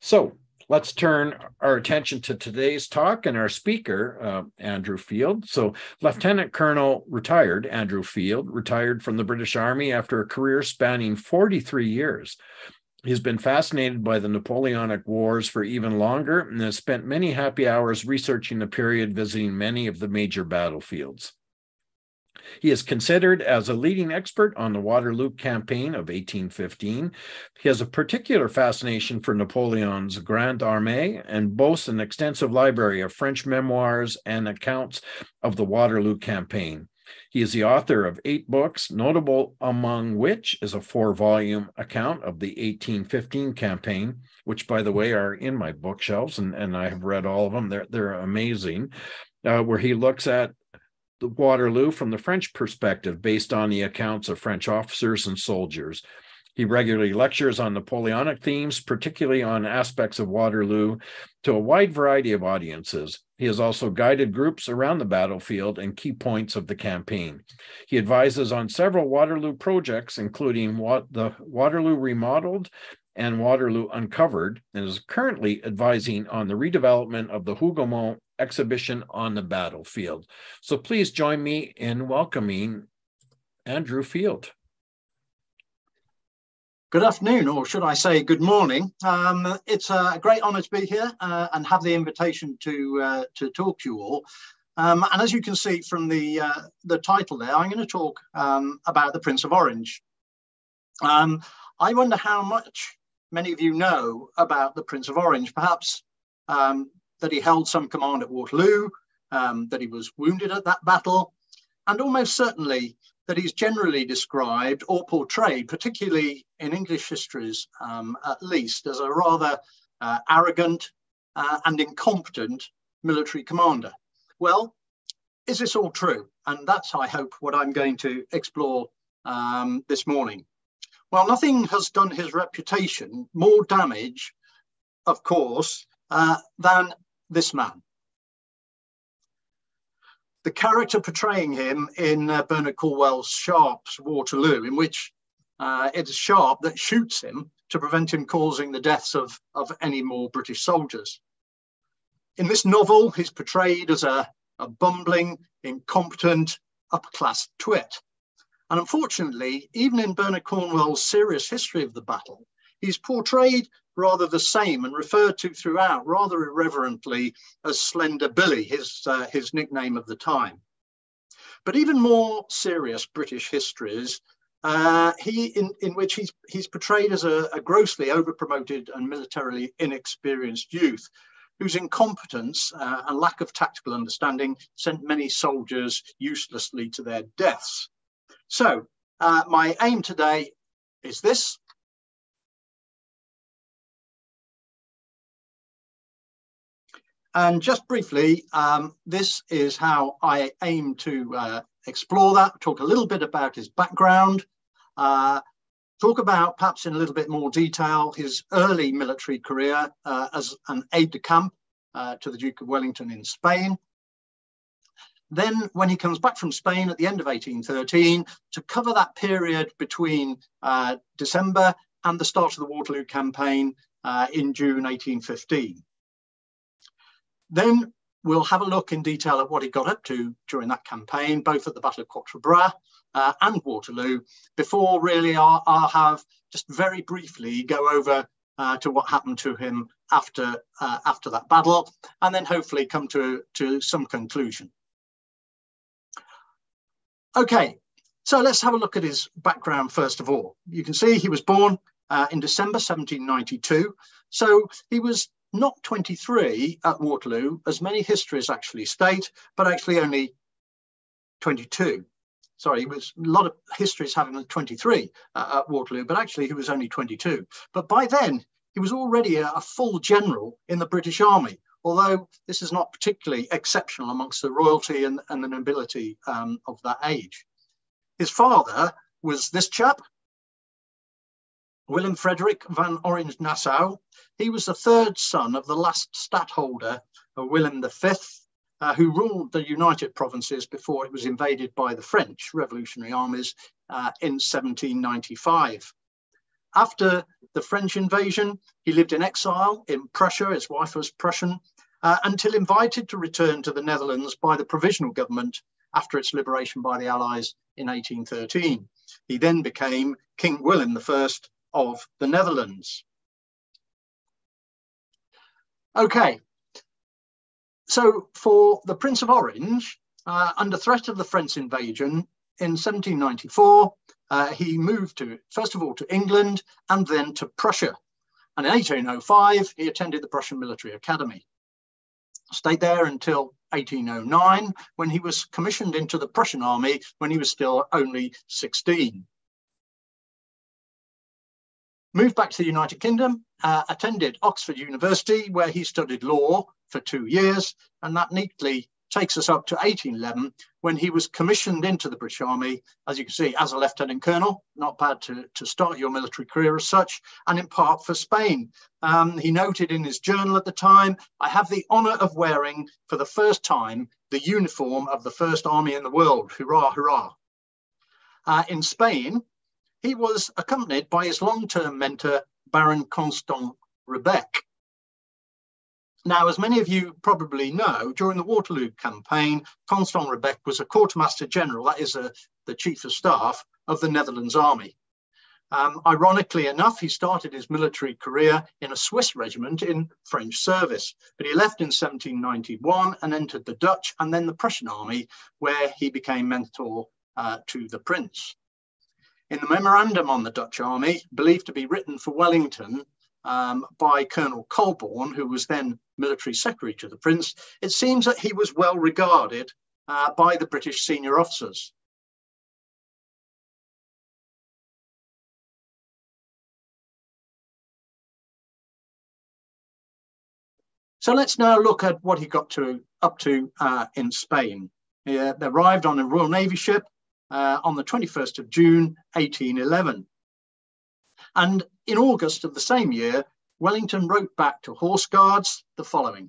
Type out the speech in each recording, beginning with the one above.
So let's turn our attention to today's talk and our speaker, uh, Andrew Field. So, Lieutenant Colonel retired Andrew Field retired from the British Army after a career spanning 43 years. He's been fascinated by the Napoleonic Wars for even longer and has spent many happy hours researching the period, visiting many of the major battlefields. He is considered as a leading expert on the Waterloo campaign of 1815. He has a particular fascination for Napoleon's Grande Armée and boasts an extensive library of French memoirs and accounts of the Waterloo campaign. He is the author of eight books, notable among which is a four volume account of the 1815 campaign, which, by the way, are in my bookshelves, and, and I have read all of them. They're, they're amazing, uh, where he looks at Waterloo from the French perspective, based on the accounts of French officers and soldiers. He regularly lectures on Napoleonic themes, particularly on aspects of Waterloo, to a wide variety of audiences. He has also guided groups around the battlefield and key points of the campaign. He advises on several Waterloo projects, including what the Waterloo Remodeled and Waterloo Uncovered, and is currently advising on the redevelopment of the Hougoumont exhibition on the battlefield. So please join me in welcoming Andrew Field. Good afternoon, or should I say good morning. Um, it's a great honour to be here uh, and have the invitation to uh, to talk to you all. Um, and as you can see from the uh, the title there, I'm going to talk um, about the Prince of Orange. Um, I wonder how much many of you know about the Prince of Orange. Perhaps um, that he held some command at Waterloo, um, that he was wounded at that battle, and almost certainly that he's generally described or portrayed, particularly in English histories um, at least, as a rather uh, arrogant uh, and incompetent military commander. Well, is this all true? And that's, I hope, what I'm going to explore um, this morning. Well, nothing has done his reputation more damage, of course, uh, than this man the character portraying him in uh, Bernard Cornwell's Sharpe's Waterloo, in which uh, it's Sharpe that shoots him to prevent him causing the deaths of, of any more British soldiers. In this novel, he's portrayed as a, a bumbling, incompetent, upper class twit. And unfortunately, even in Bernard Cornwell's serious history of the battle, he's portrayed rather the same and referred to throughout rather irreverently as Slender Billy, his, uh, his nickname of the time. But even more serious British histories, uh, he in, in which he's, he's portrayed as a, a grossly overpromoted and militarily inexperienced youth whose incompetence uh, and lack of tactical understanding sent many soldiers uselessly to their deaths. So uh, my aim today is this, And just briefly, um, this is how I aim to uh, explore that, talk a little bit about his background, uh, talk about perhaps in a little bit more detail his early military career uh, as an aide-de-camp uh, to the Duke of Wellington in Spain. Then when he comes back from Spain at the end of 1813 to cover that period between uh, December and the start of the Waterloo campaign uh, in June 1815. Then we'll have a look in detail at what he got up to during that campaign, both at the Battle of Quatre Bras uh, and Waterloo, before really I'll, I'll, have just very briefly go over uh, to what happened to him after uh, after that battle, and then hopefully come to, to some conclusion. Okay, so let's have a look at his background first of all. You can see he was born uh, in December 1792. So he was not 23 at Waterloo, as many histories actually state, but actually only 22. Sorry, he was a lot of histories having 23 uh, at Waterloo, but actually he was only 22. But by then, he was already a, a full general in the British Army, although this is not particularly exceptional amongst the royalty and, and the nobility um, of that age. His father was this chap, Willem Frederick van Orange Nassau. He was the third son of the last stadtholder of Willem V, uh, who ruled the United Provinces before it was invaded by the French revolutionary armies uh, in 1795. after the French invasion, he lived in exile in Prussia. His wife was Prussian, uh, until invited to return to the Netherlands by the provisional government after its liberation by the Allies in 1813. He then became King Willem I of the Netherlands. Okay, so for the Prince of Orange, uh, under threat of the French invasion in 1794, uh, he moved to, first of all, to England and then to Prussia. And in 1805, he attended the Prussian Military Academy. Stayed there until 1809, when he was commissioned into the Prussian army when he was still only 16. Moved back to the United Kingdom, uh, attended Oxford University, where he studied law for two years, and that neatly takes us up to 1811 when he was commissioned into the British Army, as you can see, as a lieutenant colonel. Not bad to, to start your military career as such, and in part for Spain. Um, he noted in his journal at the time, I have the honour of wearing for the first time the uniform of the first army in the world. Hurrah, hurrah. Uh, in Spain, he was accompanied by his long-term mentor, Baron Constant Rebecque, now, as many of you probably know, during the Waterloo campaign, Constant Rebecque was a quartermaster general, that is a, the chief of staff of the Netherlands Army. Um, ironically enough, he started his military career in a Swiss regiment in French service, but he left in 1791 and entered the Dutch and then the Prussian army, where he became mentor uh, to the prince. In the memorandum on the Dutch army, believed to be written for Wellington, um, by Colonel Colborne, who was then military secretary to the prince, it seems that he was well regarded uh, by the British senior officers. So let's now look at what he got to up to uh, in Spain. He uh, arrived on a Royal Navy ship uh, on the 21st of June, 1811. And in August of the same year, Wellington wrote back to Horse Guards the following.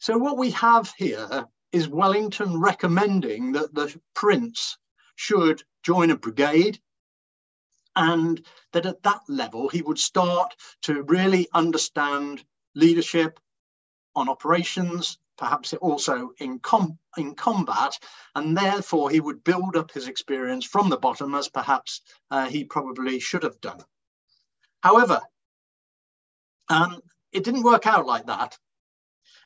So what we have here is Wellington recommending that the prince should join a brigade and that at that level he would start to really understand leadership on operations, perhaps also in, com- in combat, and therefore he would build up his experience from the bottom as perhaps uh, he probably should have done. However, um, it didn't work out like that.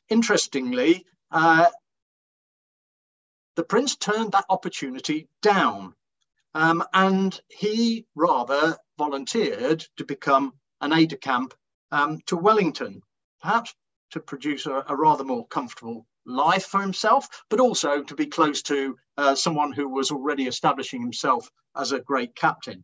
Interestingly, uh, the prince turned that opportunity down um, and he rather volunteered to become an aide de camp um, to Wellington, perhaps to produce a, a, rather more comfortable life for himself, but also to be close to uh, someone who was already establishing himself as a great captain.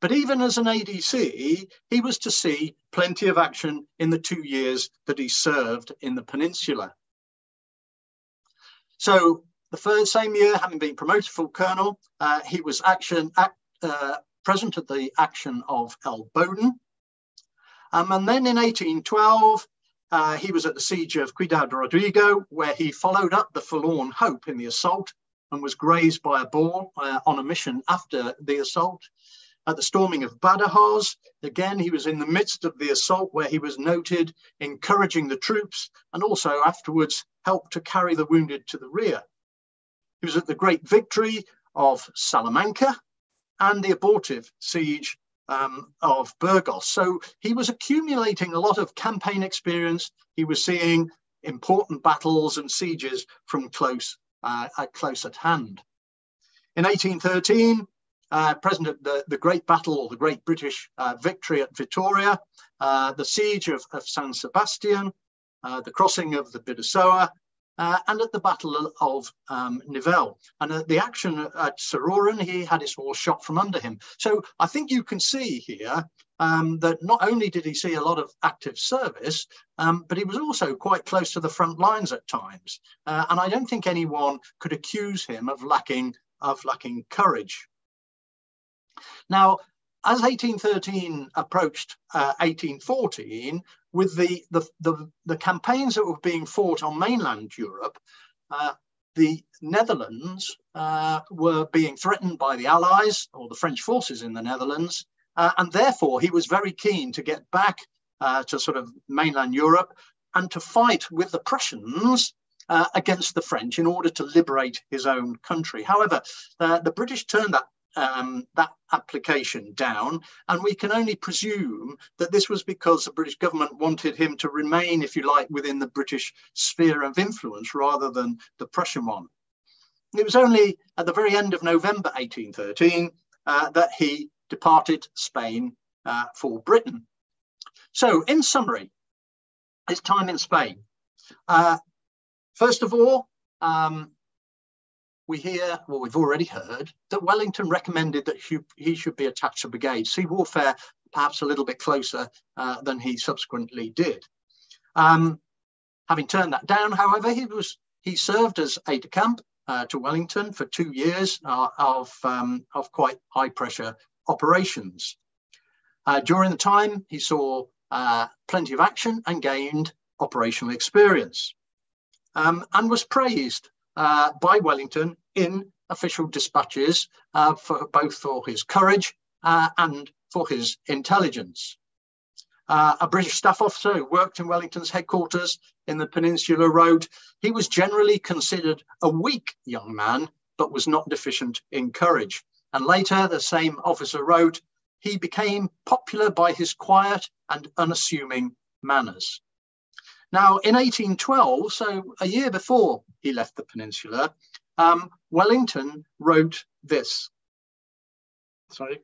But even as an ADC, he was to see plenty of action in the two years that he served in the peninsula. So the third same year, having been promoted full colonel, uh, he was action act, uh, present at the action of El Bodón. Um, and then in 1812, uh, he was at the siege of Ciudad Rodrigo, where he followed up the forlorn hope in the assault and was grazed by a ball uh, on a mission after the assault. At the storming of Badajoz, again, he was in the midst of the assault where he was noted encouraging the troops and also afterwards helped to carry the wounded to the rear. He was at the great victory of Salamanca and the abortive siege um, of Burgos. So he was accumulating a lot of campaign experience. He was seeing important battles and sieges from close, uh, at close at hand. In 1813, uh, present at the, the Great Battle or the Great British uh, Victory at Vitoria, uh, the siege of, of San Sebastian, uh, the crossing of the Bidasoa, uh, and at the Battle of um, Nivelle. And at the action at Sorauren, he had his horse shot from under him. So I think you can see here um, that not only did he see a lot of active service, um, but he was also quite close to the front lines at times. Uh, and I don't think anyone could accuse him of lacking of lacking courage. Now, as 1813 approached uh, 1814, with the, the, the, the, campaigns that were being fought on mainland Europe, uh, the Netherlands uh, were being threatened by the Allies or the French forces in the Netherlands. Uh, and therefore, he was very keen to get back uh, to sort of mainland Europe and to fight with the Prussians uh, against the French in order to liberate his own country. However, uh, the British turned that um, that application down, and we can only presume that this was because the British government wanted him to remain, if you like, within the British sphere of influence rather than the Prussian one. It was only at the very end of November 1813 uh, that he departed Spain uh, for Britain. So, in summary, his time in Spain. Uh, first of all, um, we hear, well, we've already heard, that Wellington recommended that he, should be attached to brigade, see warfare perhaps a little bit closer uh, than he subsequently did. Um, having turned that down, however, he was he served as aide-de-camp uh, to Wellington for two years uh, of, um, of quite high pressure operations. Uh, during the time, he saw uh, plenty of action and gained operational experience um, and was praised uh, by Wellington in official dispatches uh, for both for his courage uh, and for his intelligence. Uh, a British staff officer who worked in Wellington's headquarters in the Peninsula Road, he was generally considered a weak young man, but was not deficient in courage. And later, the same officer wrote, he became popular by his quiet and unassuming manners. Now, in 1812, so a year before he left the peninsula, um, Wellington wrote this. Sorry.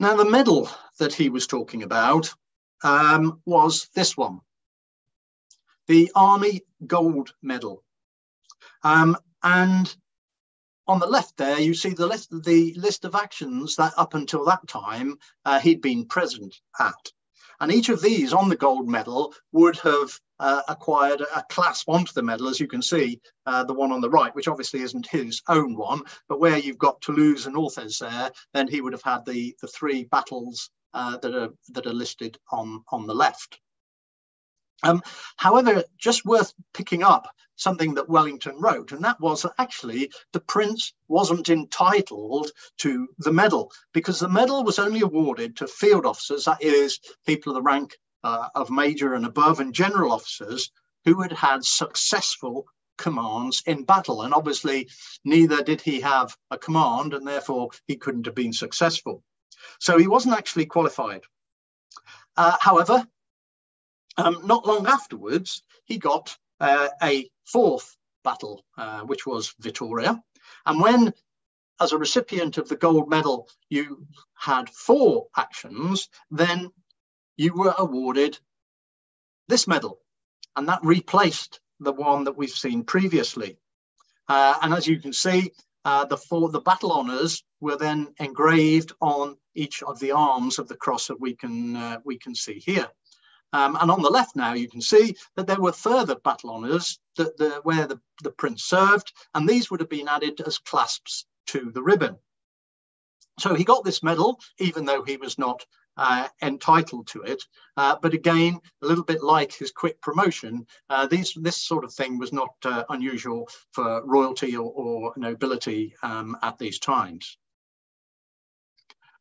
Now, the medal that he was talking about um, was this one the Army Gold Medal. Um, and on the left there, you see the list, the list of actions that up until that time uh, he'd been present at. And each of these on the gold medal would have uh, acquired a clasp onto the medal, as you can see, uh, the one on the right, which obviously isn't his own one, but where you've got Toulouse and Orthez there, then he would have had the, the three battles uh, that, are, that are listed on, on the left. Um, however, just worth picking up something that Wellington wrote, and that was that actually the prince wasn't entitled to the medal because the medal was only awarded to field officers, that is, people of the rank uh, of major and above, and general officers who had had successful commands in battle. And obviously, neither did he have a command, and therefore he couldn't have been successful. So he wasn't actually qualified. Uh, however, um, not long afterwards, he got uh, a fourth battle, uh, which was Vittoria. And when, as a recipient of the gold medal, you had four actions, then you were awarded this medal. And that replaced the one that we've seen previously. Uh, and as you can see, uh, the four, the battle honours were then engraved on each of the arms of the cross that we can uh, we can see here. Um, and on the left now, you can see that there were further battle honours that the, where the, the prince served, and these would have been added as clasps to the ribbon. So he got this medal, even though he was not uh, entitled to it. Uh, but again, a little bit like his quick promotion, uh, these, this sort of thing was not uh, unusual for royalty or, or nobility um, at these times.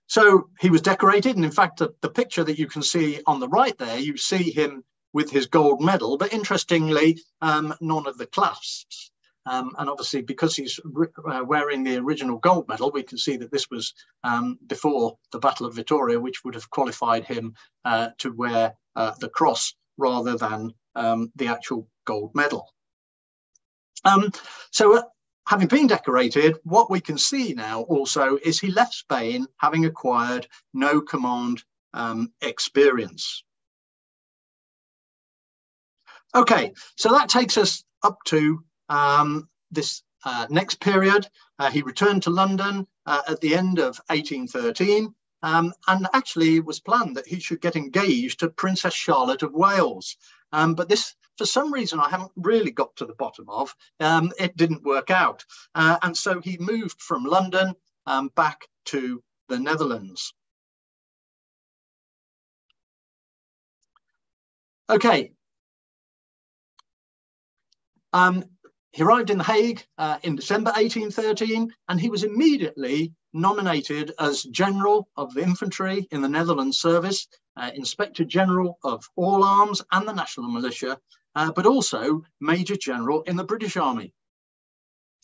So he was decorated, and in fact, the, the, picture that you can see on the right there, you see him with his gold medal, but interestingly, um, none of the clasps. Um, and obviously, because he's uh, wearing the original gold medal, we can see that this was um, before the Battle of Vittoria, which would have qualified him uh, to wear uh, the cross rather than um, the actual gold medal. Um, so uh, having been decorated, what we can see now also is he left Spain having acquired no command um, experience. Okay, so that takes us up to um, this uh, next period. Uh, he returned to London uh, at the end of 1813 Um, and actually, it was planned that he should get engaged to Princess Charlotte of Wales. Um, but this, for some reason, I haven't really got to the bottom of. Um, it didn't work out. Uh, and so he moved from London um, back to the Netherlands. Okay. Um, he arrived in The Hague uh, in December 1813, and he was immediately nominated as General of the Infantry in the Netherlands Service, uh, Inspector General of All Arms and the National Militia, uh, but also Major General in the British Army.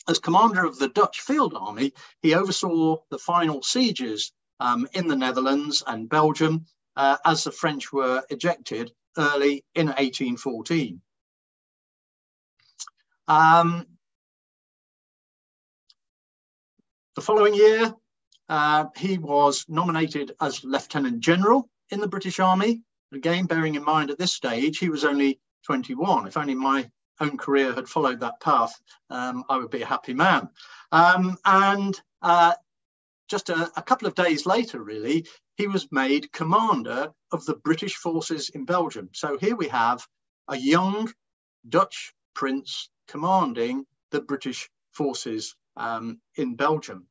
As commander of the Dutch Field Army, he oversaw the final sieges um, in the Netherlands and Belgium uh, as the French were ejected early in 1814. Um, the following year, uh, he was nominated as Lieutenant General in the British Army. Again, bearing in mind at this stage, he was only 21. If only my own career had followed that path, um, I would be a happy man. Um, and uh, just a, a, couple of days later, really, he was made commander of the British forces in Belgium. So here we have a young Dutch prince commanding the British forces um, in Belgium.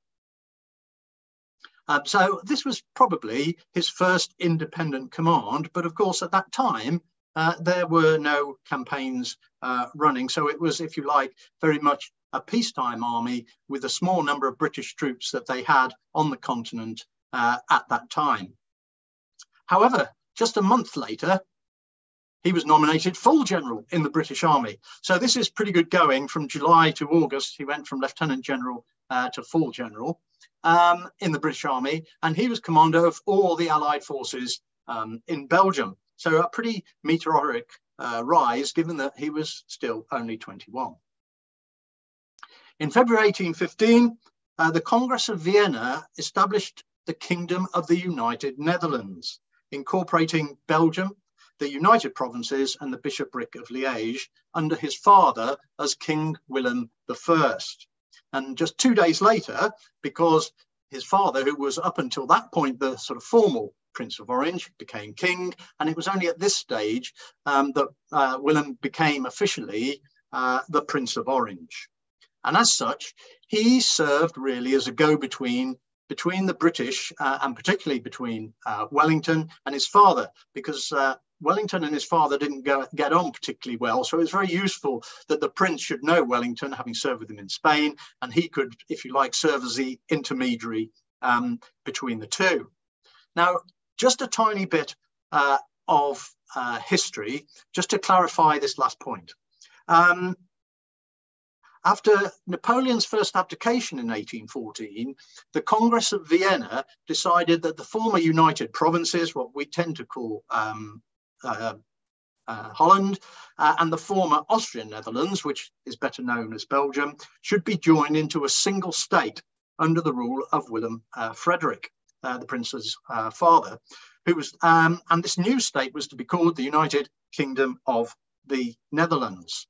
Uh, so this was probably his first independent command, but of course at that time uh, there were no campaigns uh, running. So it was, if you like, very much a peacetime army with a small number of British troops that they had on the continent uh, at that time. However, just a month later, he was nominated full general in the British Army. So this is pretty good going from July to August. He went from lieutenant general uh, to full general um, in the British Army, and he was commander of all the Allied forces um, in Belgium. So a pretty meteoric uh, rise, given that he was still only 21. In February 1815, uh, the Congress of Vienna established the Kingdom of the United Netherlands, incorporating Belgium, the United Provinces, and the Bishopric of Liège under his father as King Willem I. And just two days later, because his father, who was up until that point the sort of formal Prince of Orange, became king. And it was only at this stage um, that uh, Willem became officially uh, the Prince of Orange. And as such, he served really as a go between between the British uh, and particularly between uh, Wellington and his father, because uh, Wellington and his father didn't go, get on particularly well. So it was very useful that the prince should know Wellington, having served with him in Spain, and he could, if you like, serve as the intermediary um, between the two. Now, just a tiny bit uh, of uh, history, just to clarify this last point. Um, after Napoleon's first abdication in 1814, the Congress of Vienna decided that the former United Provinces, what we tend to call um, uh, uh, Holland, uh, and the former Austrian Netherlands, which is better known as Belgium, should be joined into a single state under the rule of Willem uh, Frederick uh, the prince's uh, father, who was, um, and this new state was to be called the United Kingdom of the Netherlands.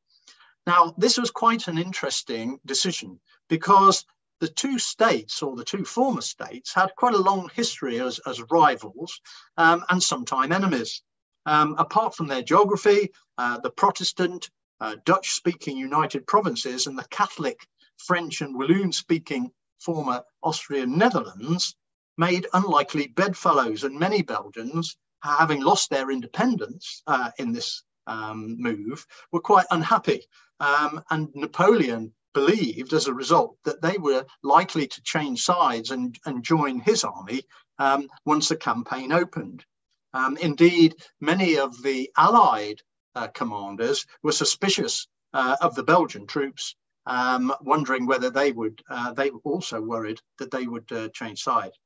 Now, this was quite an interesting decision because the two states, or the two former states, had quite a long history as, as rivals um, and sometimes enemies. Um, apart from their geography, uh, the Protestant, uh, Dutch speaking United Provinces and the Catholic, French, and Walloon speaking former Austrian Netherlands made unlikely bedfellows, and many Belgians, having lost their independence uh, in this um, move, were quite unhappy. Um, and Napoleon believed, as a result, that they were likely to change sides and, and join his army um, once the campaign opened. Um, indeed, many of the Allied uh, commanders were suspicious uh, of the Belgian troops, um, wondering whether they would, uh, they were also worried that they would uh, change sides.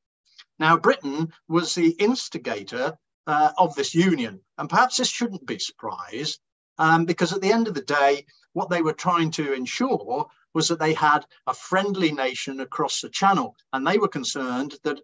Now, Britain was the instigator uh, of this union, and perhaps this shouldn't be a surprise, um, because at the end of the day, what they were trying to ensure was that they had a friendly nation across the channel, and they were concerned that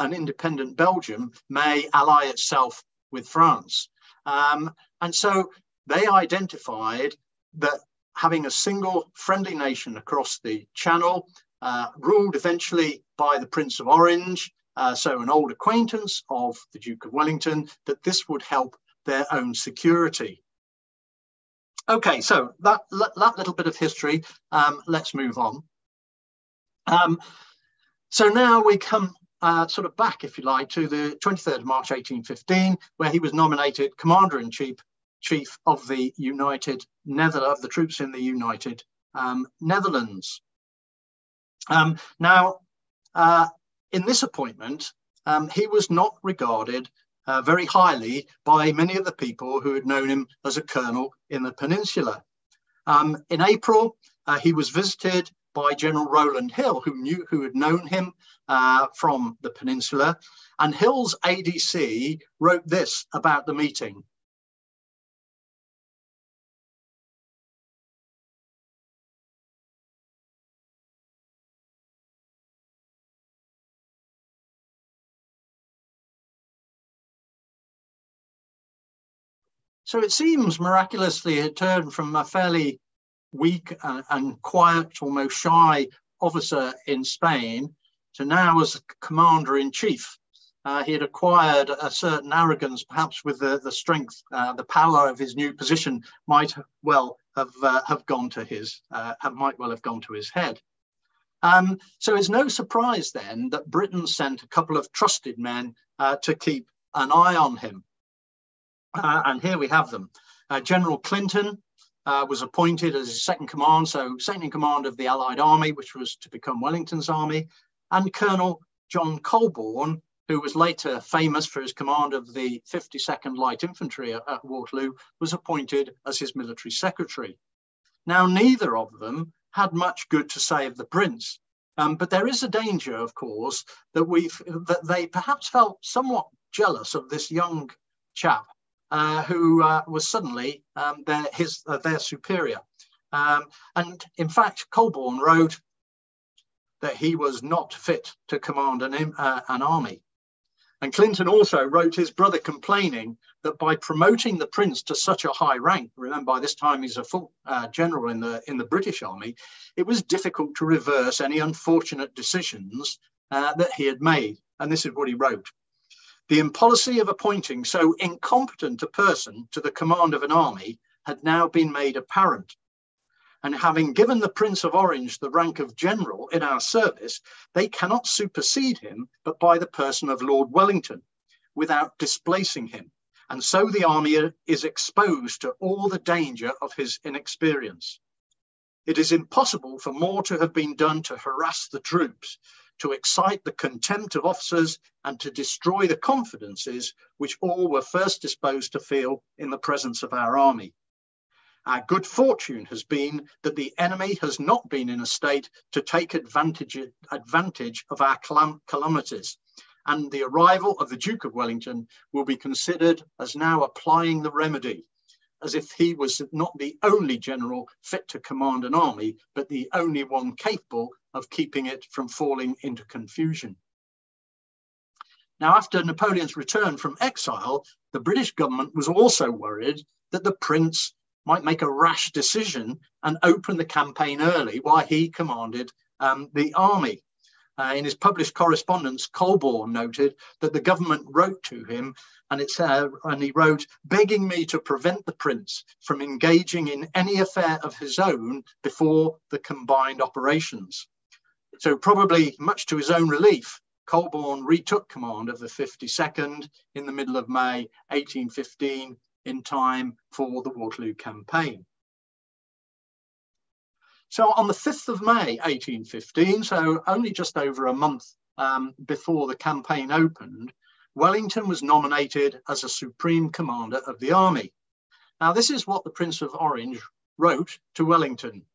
an independent Belgium may ally itself with France. Um, and so they identified that having a single friendly nation across the channel, uh, ruled eventually by the Prince of Orange, uh, so an old acquaintance of the Duke of Wellington, that this would help their own security. Okay, so that, that little bit of history, um, let's move on. Um, so now we come uh, sort of back, if you like, to the 23rd of March 1815, where he was nominated Commander-in-Chief chief of the United Netherlands, of the troops in the United um, Netherlands. Um, now, uh, in this appointment, um, he was not regarded uh, very highly by many of the people who had known him as a colonel in the peninsula. Um, in April, uh, he was visited by General Rowland Hill, who knew who had known him uh, from the peninsula. And Hill's ADC wrote this about the meeting. So it seems miraculously it turned from a fairly weak and, and quiet, almost shy officer in Spain to now as commander in chief. Uh, he had acquired a certain arrogance, perhaps with the, the strength, uh, the power of his new position might well have uh, have gone to his uh, might well have gone to his head. Um, so it's no surprise then that Britain sent a couple of trusted men uh, to keep an eye on him. Uh, and here we have them. Uh, General Clinton uh, was appointed as second command, so second in command of the Allied army, which was to become Wellington's army, and Colonel John Colborne, who was later famous for his command of the 52nd Light Infantry at, at Waterloo, was appointed as his military secretary. Now, neither of them had much good to say of the prince, um, but there is a danger, of course, that we that they perhaps felt somewhat jealous of this young chap uh, who uh, was suddenly um, their, his, uh, their superior. Um, and in fact, Colborne wrote that he was not fit to command an, uh, an army. And Clinton also wrote his brother complaining that by promoting the prince to such a high rank, remember by this time he's a full uh, general in the in the British army, it was difficult to reverse any unfortunate decisions uh, that he had made. And this is what he wrote. The impolicy of appointing so incompetent a person to the command of an army had now been made apparent. And having given the Prince of Orange the rank of general in our service, they cannot supersede him but by the person of Lord Wellington without displacing him. And so the army is exposed to all the danger of his inexperience. It is impossible for more to have been done to harass the troops to excite the contempt of officers and to destroy the confidences which all were first disposed to feel in the presence of our army. Our good fortune has been that the enemy has not been in a state to take advantage, advantage of our calamities, and the arrival of the Duke of Wellington will be considered as now applying the remedy as if he was not the only general fit to command an army, but the only one capable of keeping it from falling into confusion. Now, after Napoleon's return from exile, the British government was also worried that the prince might make a rash decision and open the campaign early while he commanded um, the army. Uh, in his published correspondence, Colborne noted that the government wrote to him, and and he wrote, begging me to prevent the prince from engaging in any affair of his own before the combined operations. So, probably much to his own relief, Colborne retook command of the 52nd in the middle of May 1815 in time for the Waterloo campaign. So on the 5th of May 1815, so only just over a month um, before the campaign opened, Wellington was nominated as a supreme commander of the army. Now, this is what the Prince of Orange wrote to Wellington.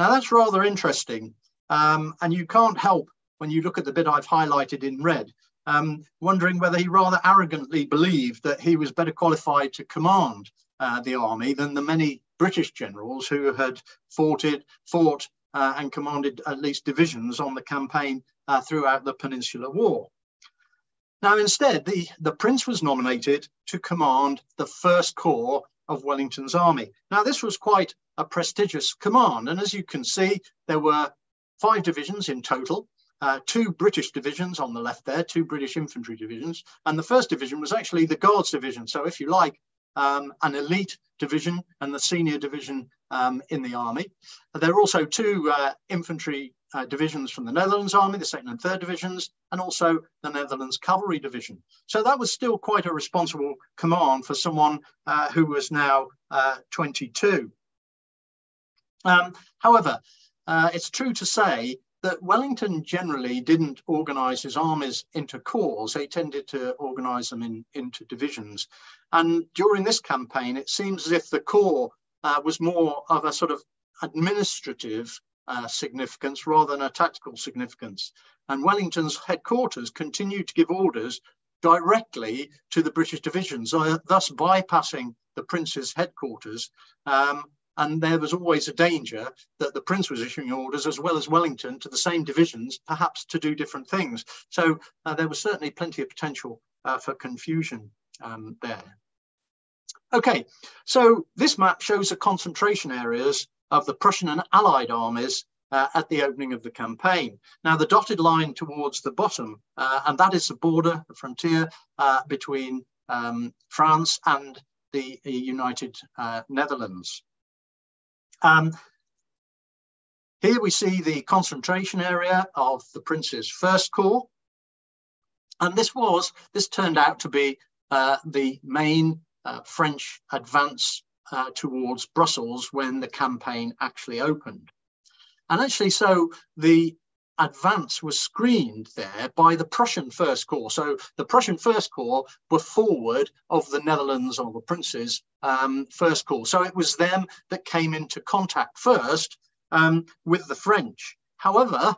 Now, that's rather interesting, um, and you can't help when you look at the bit I've highlighted in red, um, wondering whether he rather arrogantly believed that he was better qualified to command uh, the army than the many British generals who had fought it, fought uh, and commanded at least divisions on the campaign uh, throughout the Peninsular War. Now, instead, the, the prince was nominated to command the first corps of Wellington's army. Now, this was quite a prestigious command. And as you can see, there were five divisions in total, uh, two British divisions on the left there, two British infantry divisions. And the first division was actually the Guards division. So if you like, um, an elite division and the senior division um, in the army. There are also two uh, infantry uh, divisions from the Netherlands Army, the second and third divisions, and also the Netherlands Cavalry Division. So that was still quite a responsible command for someone uh, who was now uh, 22. Um, however, uh, it's true to say that Wellington generally didn't organize his armies into corps. They tended to organize them in, into divisions. And during this campaign, it seems as if the corps uh, was more of a sort of administrative uh, significance rather than a tactical significance. And Wellington's headquarters continued to give orders directly to the British divisions, uh, thus bypassing the Prince's headquarters um, and there was always a danger that the Prince was issuing orders as well as Wellington to the same divisions, perhaps to do different things. So uh, there was certainly plenty of potential uh, for confusion um, there. Okay, so this map shows the concentration areas of the Prussian and Allied armies uh, at the opening of the campaign. Now, the dotted line towards the bottom, uh, and that is the border, the frontier uh, between um, France and the United uh, Netherlands. Um, here we see the concentration area of the Prince's first corps. And this was, this turned out to be uh, the main uh, French advance uh, towards Brussels when the campaign actually opened. And actually, so the advance was screened there by the Prussian First Corps. So the Prussian First Corps were forward of the Netherlands or the Prince's um, First Corps. So it was them that came into contact first um, with the French. However,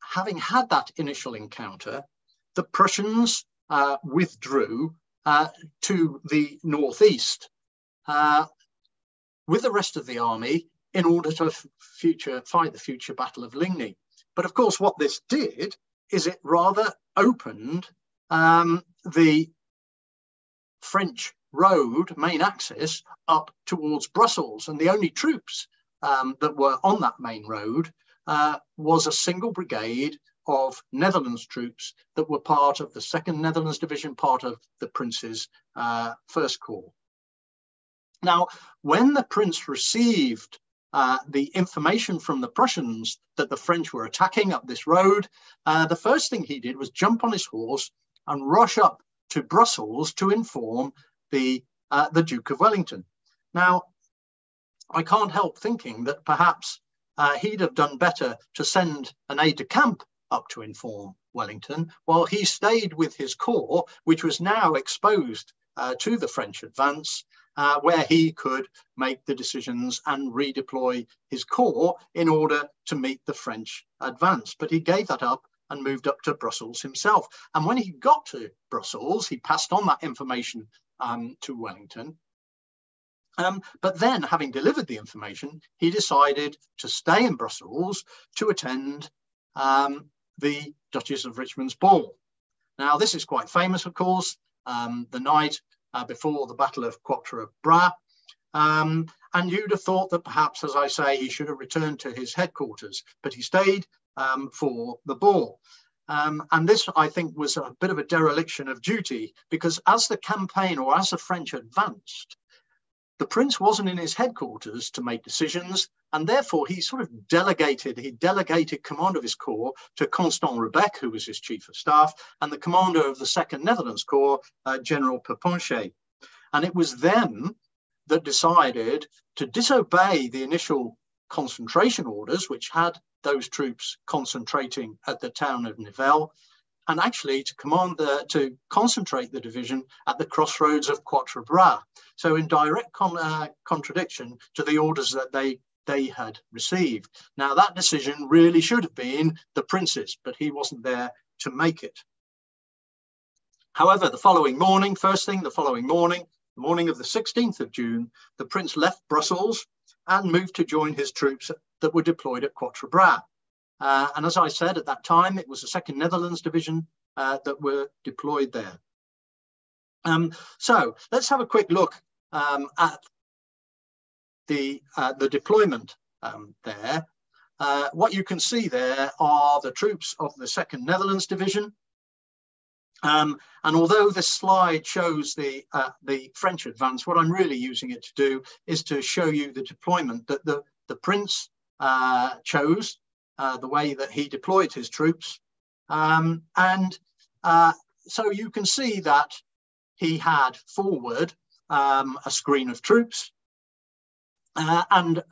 having had that initial encounter, the Prussians uh, withdrew uh, to the northeast uh, with the rest of the army in order to future fight the future Battle of Ligny. But of course, what this did is it rather opened um, the French road, main axis, up towards Brussels. And the only troops um, that were on that main road uh, was a single brigade of Netherlands troops that were part of the 2nd Netherlands Division, part of the Prince's uh, First Corps. Now, when the Prince received uh, the information from the Prussians that the French were attacking up this road, uh, the first thing he did was jump on his horse and rush up to Brussels to inform the, uh, the Duke of Wellington. Now, I can't help thinking that perhaps uh, he'd have done better to send an aide de camp up to inform Wellington while he stayed with his corps, which was now exposed uh, to the French advance uh, where he could make the decisions and redeploy his corps in order to meet the French advance. But he gave that up and moved up to Brussels himself. And when he got to Brussels, he passed on that information um, to Wellington. Um, but then, having delivered the information, he decided to stay in Brussels to attend um, the Duchess of Richmond's ball. Now, this is quite famous, of course. Um, the night uh, before the Battle of Quatre Bras. Um, and you'd have thought that perhaps, as I say, he should have returned to his headquarters, but he stayed um, for the ball. Um, and this, I think, was a bit of a dereliction of duty because as the campaign or as the French advanced, the prince wasn't in his headquarters to make decisions, and therefore he sort of delegated, he delegated command of his corps to Constant Rebecque, who was his chief of staff, and the commander of the Second Netherlands Corps, uh, General Perponcher. And it was them that decided to disobey the initial concentration orders, which had those troops concentrating at the town of Nivelles, and actually to command the to concentrate the division at the crossroads of Quatre Bras. So in direct con, uh, contradiction to the orders that they they had received. Now that decision really should have been the prince's, but he wasn't there to make it. However, the following morning, first thing the following morning, the morning of the 16th of June, the prince left Brussels and moved to join his troops that were deployed at Quatre Bras. Uh, and as I said at that time, it was the 2nd Netherlands Division uh, that were deployed there. Um, so let's have a quick look um, at the, uh, the deployment um, there. Uh, what you can see there are the troops of the 2nd Netherlands Division. Um, and although this slide shows the, uh, the French advance, what I'm really using it to do is to show you the deployment that the, the Prince uh, chose, uh, the way that he deployed his troops. Um, and uh, so you can see that he had forward um, a screen of troops uh, and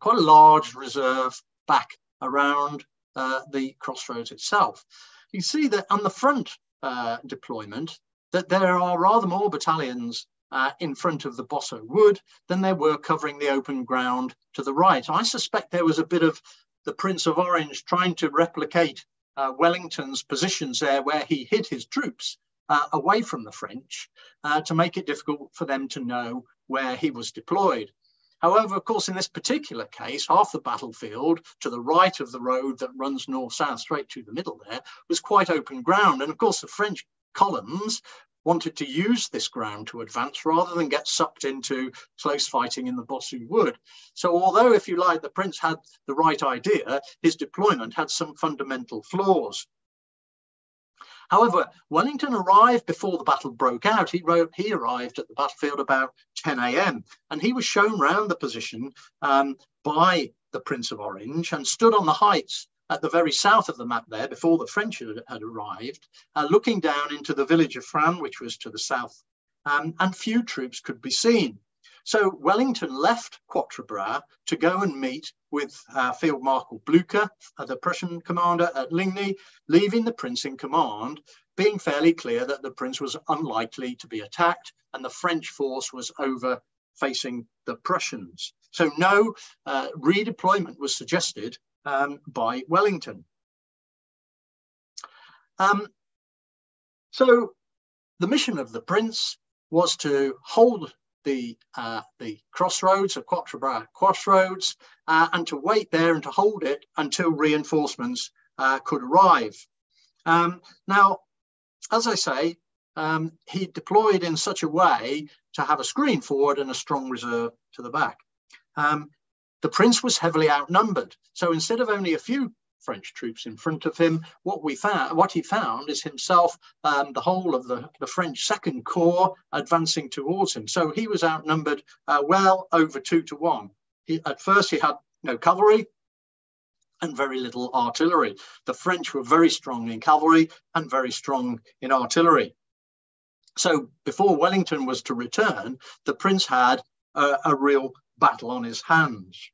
quite a large reserve back around uh, the crossroads itself. You see that on the front uh, deployment that there are rather more battalions uh, in front of the Bossu Wood than there were covering the open ground to the right. I suspect there was a bit of the Prince of Orange trying to replicate uh, Wellington's positions there where he hid his troops uh, away from the French uh, to make it difficult for them to know where he was deployed. However, of course, in this particular case, half the battlefield to the right of the road that runs north-south straight to the middle there was quite open ground. And of course, the French columns wanted to use this ground to advance rather than get sucked into close fighting in the Bossu Wood. So although, if you like, the prince had the right idea, his deployment had some fundamental flaws. However, Wellington arrived before the battle broke out. He, wrote, he arrived at the battlefield about 10 a.m. and he was shown round the position um, by the Prince of Orange and stood on the heights at the very south of the map there before the French had, had arrived, uh, looking down into the village of Frasnes, which was to the south, um, and few troops could be seen. So Wellington left Quatre Bras to go and meet with uh, Field Marshal Blücher, uh, the Prussian commander at Ligny, leaving the prince in command, being fairly clear that the prince was unlikely to be attacked and the French force was over facing the Prussians. So no uh, redeployment was suggested um, by Wellington. Um, so the mission of the prince was to hold the uh, the crossroads of Quatre Bras crossroads uh, and to wait there and to hold it until reinforcements uh, could arrive. Um, now, as I say, um, he deployed in such a way to have a screen forward and a strong reserve to the back. Um, the prince was heavily outnumbered, so instead of only a few French troops in front of him. What we found, what he found, is himself, um, the whole of the, the French Second Corps advancing towards him. So he was outnumbered uh, well over two to one. He, at first, he had no cavalry and very little artillery. The French were very strong in cavalry and very strong in artillery. So before Wellington was to return, the prince had a, a real battle on his hands.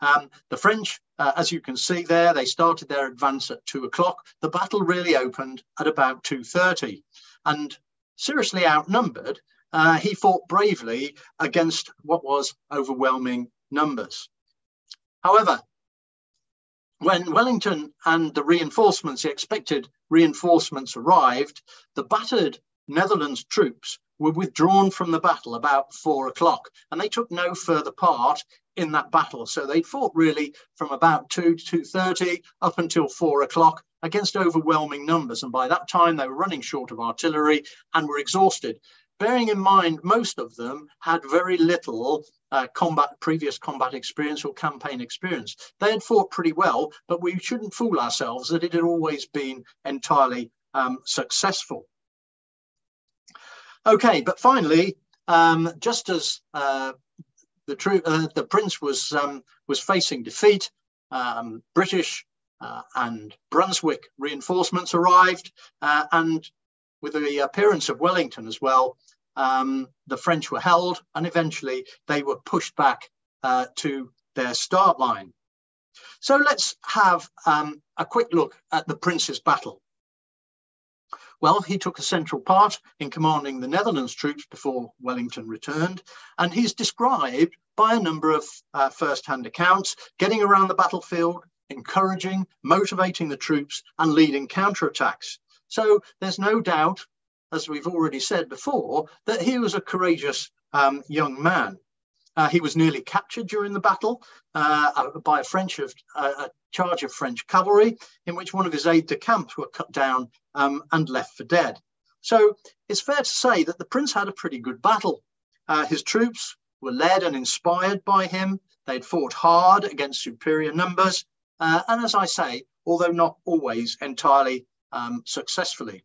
Um, the French, uh, as you can see there, they started their advance at two o'clock. The battle really opened at about 2.30 and seriously outnumbered, uh, he fought bravely against what was overwhelming numbers. However, when Wellington and the reinforcements, the expected reinforcements arrived, the battered Netherlands troops were withdrawn from the battle about four o'clock and they took no further part in that battle. So they fought really from about 2 to 2.30 up until 4 o'clock against overwhelming numbers. And by that time, they were running short of artillery and were exhausted. Bearing in mind, most of them had very little uh, combat, previous combat experience or campaign experience. They had fought pretty well, but we shouldn't fool ourselves that it had always been entirely um, successful. Okay, but finally, um, just as uh, the, uh, the prince was, um, was facing defeat. Um, British uh, and Brunswick reinforcements arrived, uh, and with the appearance of Wellington as well, um, the French were held, and eventually they were pushed back uh, to their start line. So let's have um, a quick look at the Prince's battle. Well, he took a central part in commanding the Netherlands troops before Wellington returned, and he's described by a number of uh, first-hand accounts, getting around the battlefield, encouraging, motivating the troops, and leading counterattacks. So there's no doubt, as we've already said before, that he was a courageous um, young man. Uh, he was nearly captured during the battle uh, uh by a French of, uh, a charge of French cavalry, in which one of his aides-de-camp were cut down um, and left for dead. So it's fair to say that the prince had a pretty good battle. Uh, his troops were led and inspired by him. They'd fought hard against superior numbers, uh, and as I say, although not always entirely um, successfully.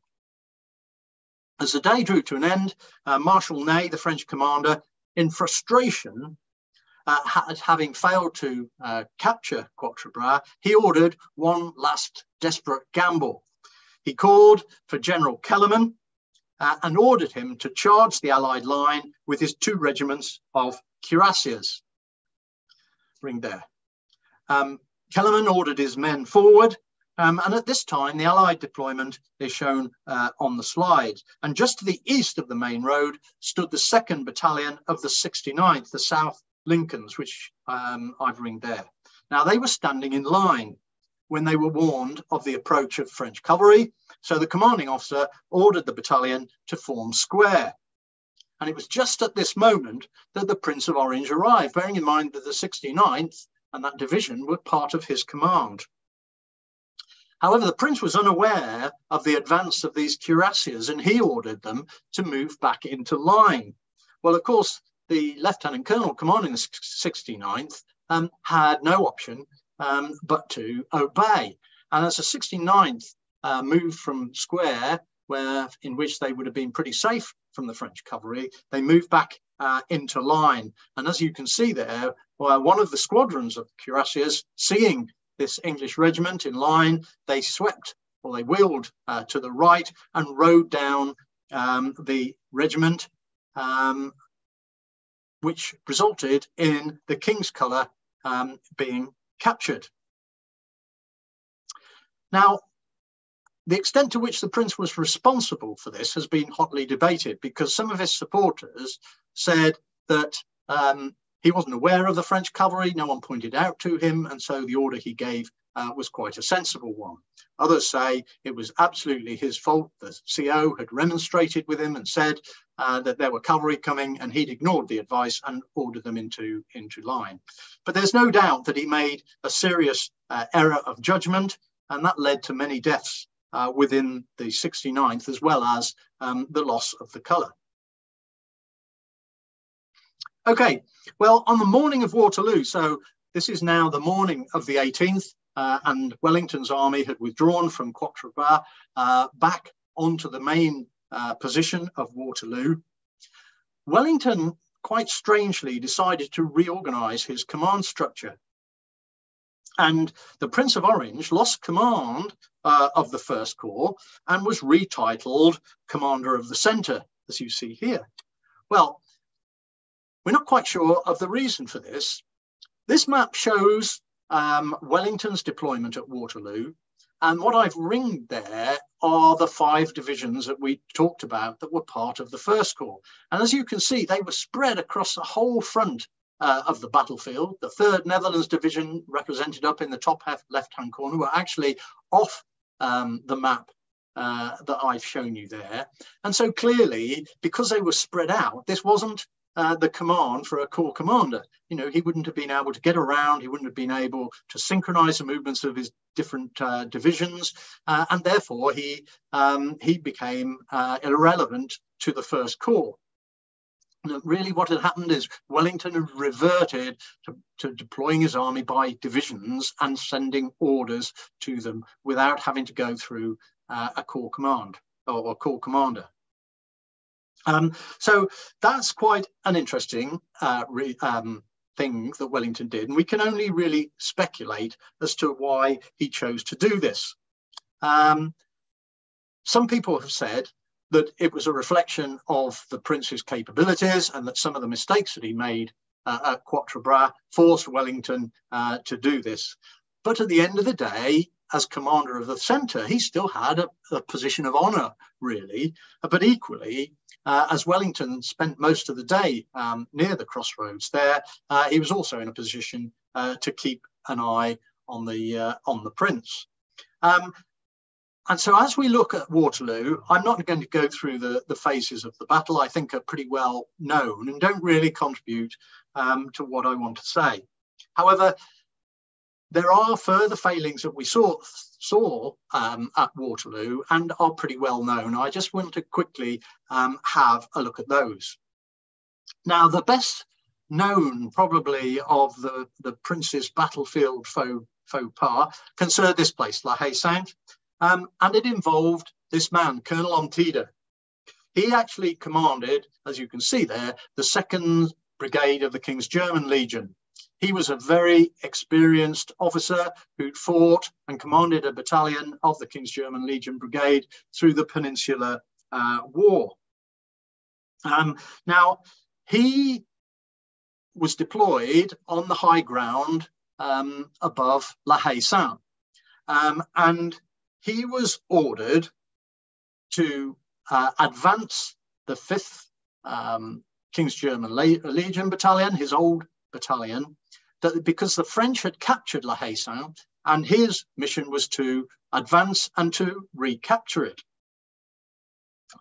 As the day drew to an end, uh, Marshal Ney, the French commander, in frustration, uh, having failed to uh, capture Quatre Bras, he ordered one last desperate gamble. He called for General Kellerman uh, and ordered him to charge the Allied line with his two regiments of cuirassiers. Bring there. Um, Kellerman ordered his men forward um, and at this time, the Allied deployment is shown uh, on the slide. And just to the east of the main road stood the 2nd Battalion of the 69th, the South Lincolns, which um, I've ringed there. Now, they were standing in line when they were warned of the approach of French cavalry. So the commanding officer ordered the battalion to form square. And it was just at this moment that the Prince of Orange arrived, bearing in mind that the 69th and that division were part of his command. However, the prince was unaware of the advance of these cuirassiers and he ordered them to move back into line. Well, of course, the lieutenant colonel commanding the 69th um, had no option um, but to obey. And as the 69th uh, moved from square, where in which they would have been pretty safe from the French cavalry, they moved back uh, into line. And as you can see there, well, one of the squadrons of cuirassiers, seeing this English regiment in line, they swept or they wheeled uh, to the right and rode down um, the regiment, um, which resulted in the King's colour um, being captured. Now, the extent to which the prince was responsible for this has been hotly debated because some of his supporters said that um, he wasn't aware of the French cavalry, no one pointed out to him, and so the order he gave uh, was quite a sensible one. Others say it was absolutely his fault. The CO had remonstrated with him and said uh, that there were cavalry coming, and he'd ignored the advice and ordered them into, into line. But there's no doubt that he made a serious uh, error of judgment, and that led to many deaths uh, within the 69th, as well as um, the loss of the colour. Okay, well, on the morning of Waterloo, so this is now the morning of the 18th, uh, and Wellington's army had withdrawn from Quatre Bras uh, back onto the main uh, position of Waterloo. Wellington, quite strangely, decided to reorganize his command structure. And the Prince of Orange lost command uh, of the First Corps and was retitled Commander of the Centre, as you see here. Well, we're not quite sure of the reason for this. This map shows um, Wellington's deployment at Waterloo. And what I've ringed there are the five divisions that we talked about that were part of the First Corps. And as you can see, they were spread across the whole front uh, of the battlefield. The 3rd Netherlands Division, represented up in the top left-hand corner, were actually off um, the map uh, that I've shown you there. And so clearly, because they were spread out, this wasn't uh, the command for a corps commander. You know, he wouldn't have been able to get around, he wouldn't have been able to synchronize the movements of his different uh, divisions, uh, and therefore he, um, he became uh, irrelevant to the First Corps. Really what had happened is Wellington had reverted to, to deploying his army by divisions and sending orders to them without having to go through uh, a corps command or a corps commander. Um, so that's quite an interesting uh, re, um, thing that Wellington did. And we can only really speculate as to why he chose to do this. Um, some people have said that it was a reflection of the prince's capabilities and that some of the mistakes that he made uh, at Quatre Bras forced Wellington uh, to do this. But at the end of the day, as commander of the centre, he still had a, a position of honour, really. But equally, uh, as Wellington spent most of the day um, near the crossroads there, uh, he was also in a position uh, to keep an eye on the uh, on the prince. Um, and so as we look at Waterloo, I'm not going to go through the, the phases of the battle, I think are pretty well known and don't really contribute um, to what I want to say. However, there are further failings that we saw, saw um, at Waterloo and are pretty well known. I just want to quickly um, have a look at those. Now, the best known probably of the, the Prince's battlefield faux, faux pas concerned this place, La Haye Sainte, um, and it involved this man, Colonel Ompteda. He actually commanded, as you can see there, the second brigade of the King's German Legion. He was a very experienced officer who'd fought and commanded a battalion of the King's German Legion Brigade through the Peninsular uh, War. Um, now, he was deployed on the high ground um, above La Haye Sainte. Um, and he was ordered to uh, advance the 5th um, King's German Legion Battalion, his old battalion, that because the French had captured La Haye Sainte, and his mission was to advance and to recapture it.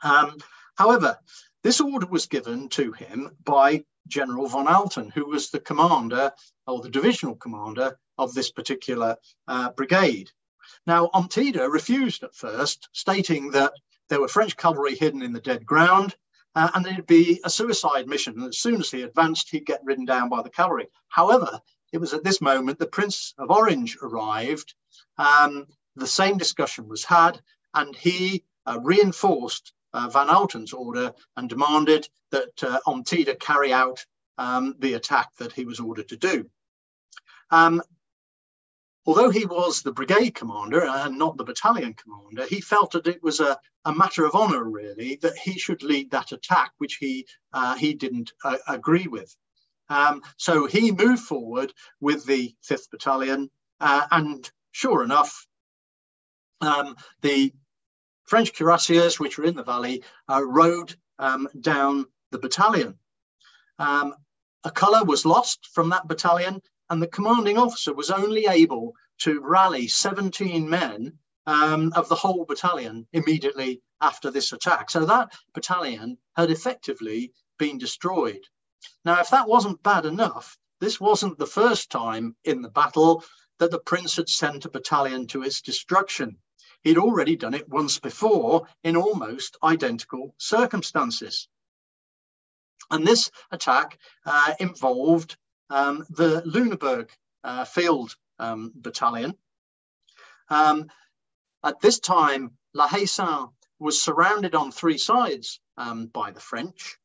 Um, however, this order was given to him by General von Alten, who was the commander or the divisional commander of this particular uh, brigade. Now, Ompteda refused at first, stating that there were French cavalry hidden in the dead ground uh, and it'd be a suicide mission. And as soon as he advanced, he'd get ridden down by the cavalry. However, it was at this moment the Prince of Orange arrived. Um, the same discussion was had, and he uh, reinforced uh, Van Alten's order and demanded that uh, Ompteda carry out um, the attack that he was ordered to do. Um, although he was the brigade commander and not the battalion commander, he felt that it was a, a matter of honor, really, that he should lead that attack, which he, uh, he didn't uh, agree with. Um, so he moved forward with the 5th Battalion, uh, and sure enough, um, the French cuirassiers, which were in the valley, uh, rode um, down the battalion. Um, a colour was lost from that battalion, and the commanding officer was only able to rally 17 men um, of the whole battalion immediately after this attack. So that battalion had effectively been destroyed. Now, if that wasn't bad enough, this wasn't the first time in the battle that the prince had sent a battalion to its destruction. He'd already done it once before in almost identical circumstances. And this attack uh, involved um, the Lunenburg uh, Field um, Battalion. Um, at this time, La Haye Sainte was surrounded on three sides um, by the French.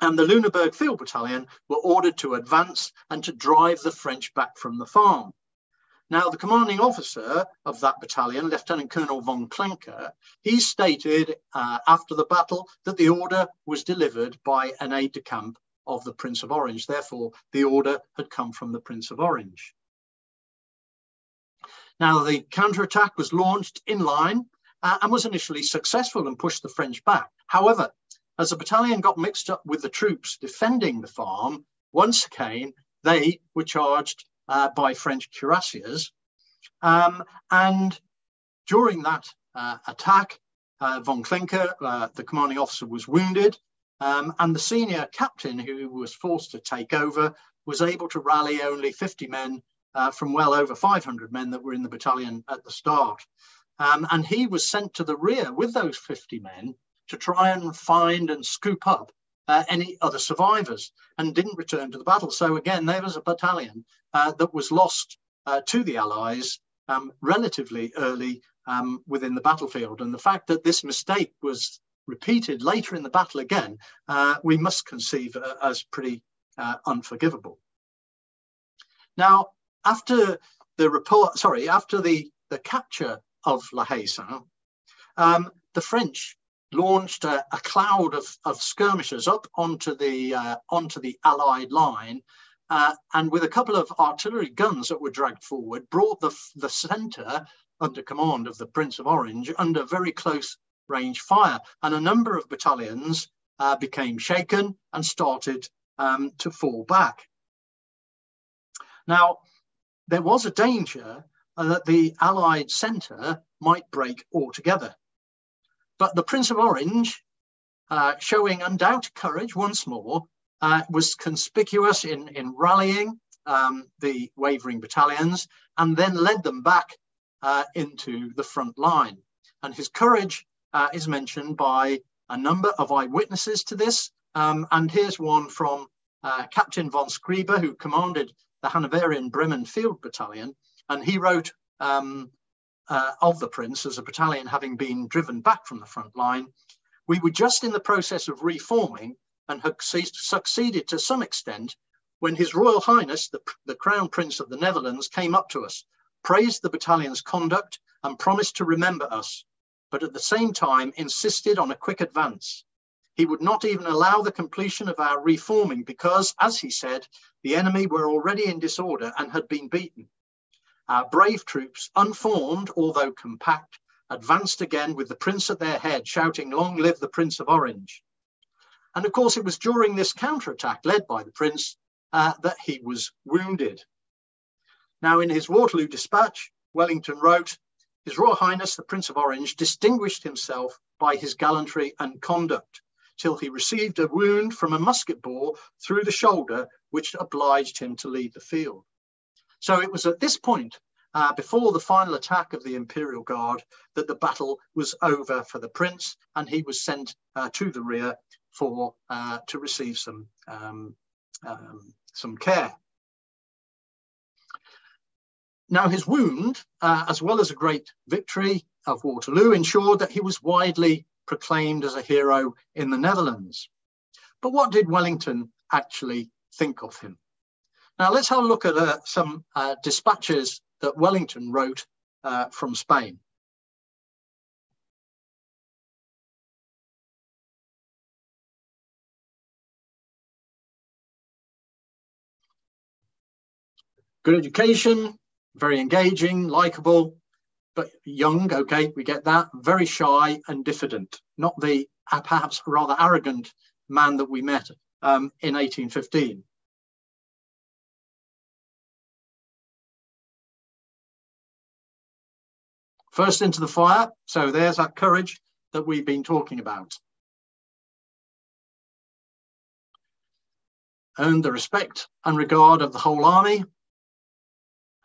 And the Lunenburg Field Battalion were ordered to advance and to drive the French back from the farm. Now, the commanding officer of that battalion, Lieutenant Colonel von Klencke, he stated uh, after the battle that the order was delivered by an aide de camp of the Prince of Orange. Therefore, the order had come from the Prince of Orange. Now, the counterattack was launched in line uh, and was initially successful and pushed the French back. However, as the battalion got mixed up with the troops defending the farm, once again, they were charged uh, by French cuirassiers. Um, and during that uh, attack, uh, von Klencke, uh, the commanding officer, was wounded. Um, and the senior captain who was forced to take over was able to rally only 50 men uh, from well over 500 men that were in the battalion at the start. Um, and he was sent to the rear with those 50 men to try and find and scoop up uh, any other survivors and didn't return to the battle. So again, there was a battalion uh, that was lost uh, to the Allies um, relatively early um, within the battlefield. And the fact that this mistake was repeated later in the battle again, uh, we must conceive uh, as pretty uh, unforgivable. Now, after the report, sorry, after the, the capture of La Haye Sainte, um, the French launched a, a cloud of, of, skirmishers up onto the uh, onto the Allied line, uh, and with a couple of artillery guns that were dragged forward, brought the the centre under command of the Prince of Orange under very close range fire. And a number of battalions uh, became shaken and started um, to fall back. Now, there was a danger that the Allied centre might break altogether. But the Prince of Orange, uh, showing undoubted courage once more, uh, was conspicuous in, in rallying um, the wavering battalions and then led them back uh, into the front line. And his courage uh, is mentioned by a number of eyewitnesses to this. Um, and here's one from uh, Captain von Scrieber, who commanded the Hanoverian Bremen Field Battalion. And he wrote um, uh, of the Prince as a battalion having been driven back from the front line. We were just in the process of reforming and had succeeded to some extent when His Royal Highness, the, the Crown Prince of the Netherlands, came up to us, praised the battalion's conduct, and promised to remember us, but at the same time insisted on a quick advance. He would not even allow the completion of our reforming because, as he said, the enemy were already in disorder and had been beaten. Our brave troops, unformed although compact, advanced again with the prince at their head, shouting, Long live the Prince of Orange. And of course, it was during this counterattack led by the prince uh, that he was wounded. Now, in his Waterloo dispatch, Wellington wrote, His Royal Highness the Prince of Orange distinguished himself by his gallantry and conduct till he received a wound from a musket ball through the shoulder, which obliged him to leave the field. So it was at this point, uh, before the final attack of the Imperial Guard, that the battle was over for the prince, and he was sent uh, to the rear for uh, to receive some um, um, some care. Now, his wound, uh, as well as a great victory of Waterloo, ensured that he was widely proclaimed as a hero in the Netherlands. But what did Wellington actually think of him? Now, let's have a look at uh, some uh, dispatches that Wellington wrote uh, from Spain. Good education, very engaging, likable, but young, okay, we get that. Very shy and diffident, not the uh, perhaps rather arrogant man that we met um, in 1815. First into the fire, so there's that courage that we've been talking about. Earned the respect and regard of the whole army,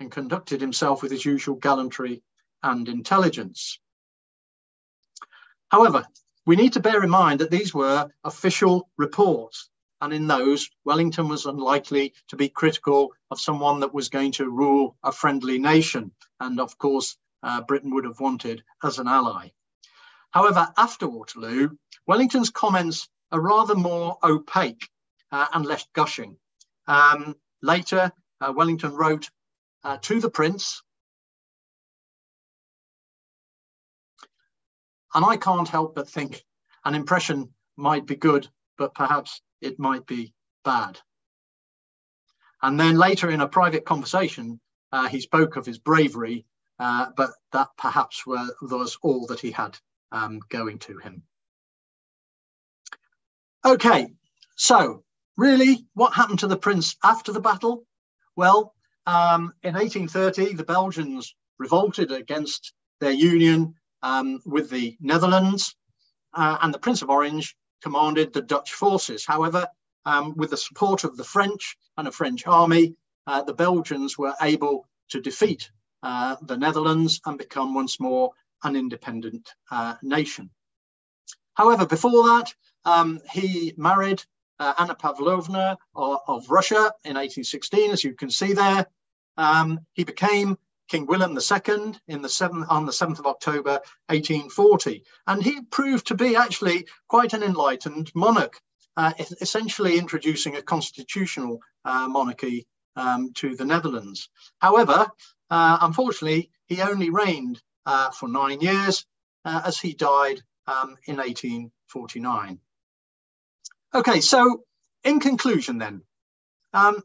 and conducted himself with his usual gallantry and intelligence. However, we need to bear in mind that these were official reports, and in those, Wellington was unlikely to be critical of someone that was going to rule a friendly nation, and of course, uh, Britain would have wanted as an ally. However, after Waterloo, Wellington's comments are rather more opaque uh, and less gushing. Um, later, uh, Wellington wrote uh, to the prince. And I can't help but think an impression might be good, but perhaps it might be bad. And then later in a private conversation, uh, he spoke of his bravery, uh, but that perhaps were, was all that he had um, going to him. Okay, so really, what happened to the prince after the battle? Well, um, in 1830, the Belgians revolted against their union um, with the Netherlands, uh, and the Prince of Orange commanded the Dutch forces. However, um, with the support of the French and a French army, uh, the Belgians were able to defeat uh, the Netherlands and become once more an independent uh, nation. However, before that, um, he married uh, Anna Pavlovna of, of, Russia in 1816, as you can see there. Um, he became King Willem II in the seventh, on the 7th of October 1840. And he proved to be actually quite an enlightened monarch, uh, essentially introducing a constitutional uh, monarchy um, to the Netherlands. However, uh, unfortunately, he only reigned uh, for nine years uh, as he died um, in 1849. Okay, so in conclusion, then, um,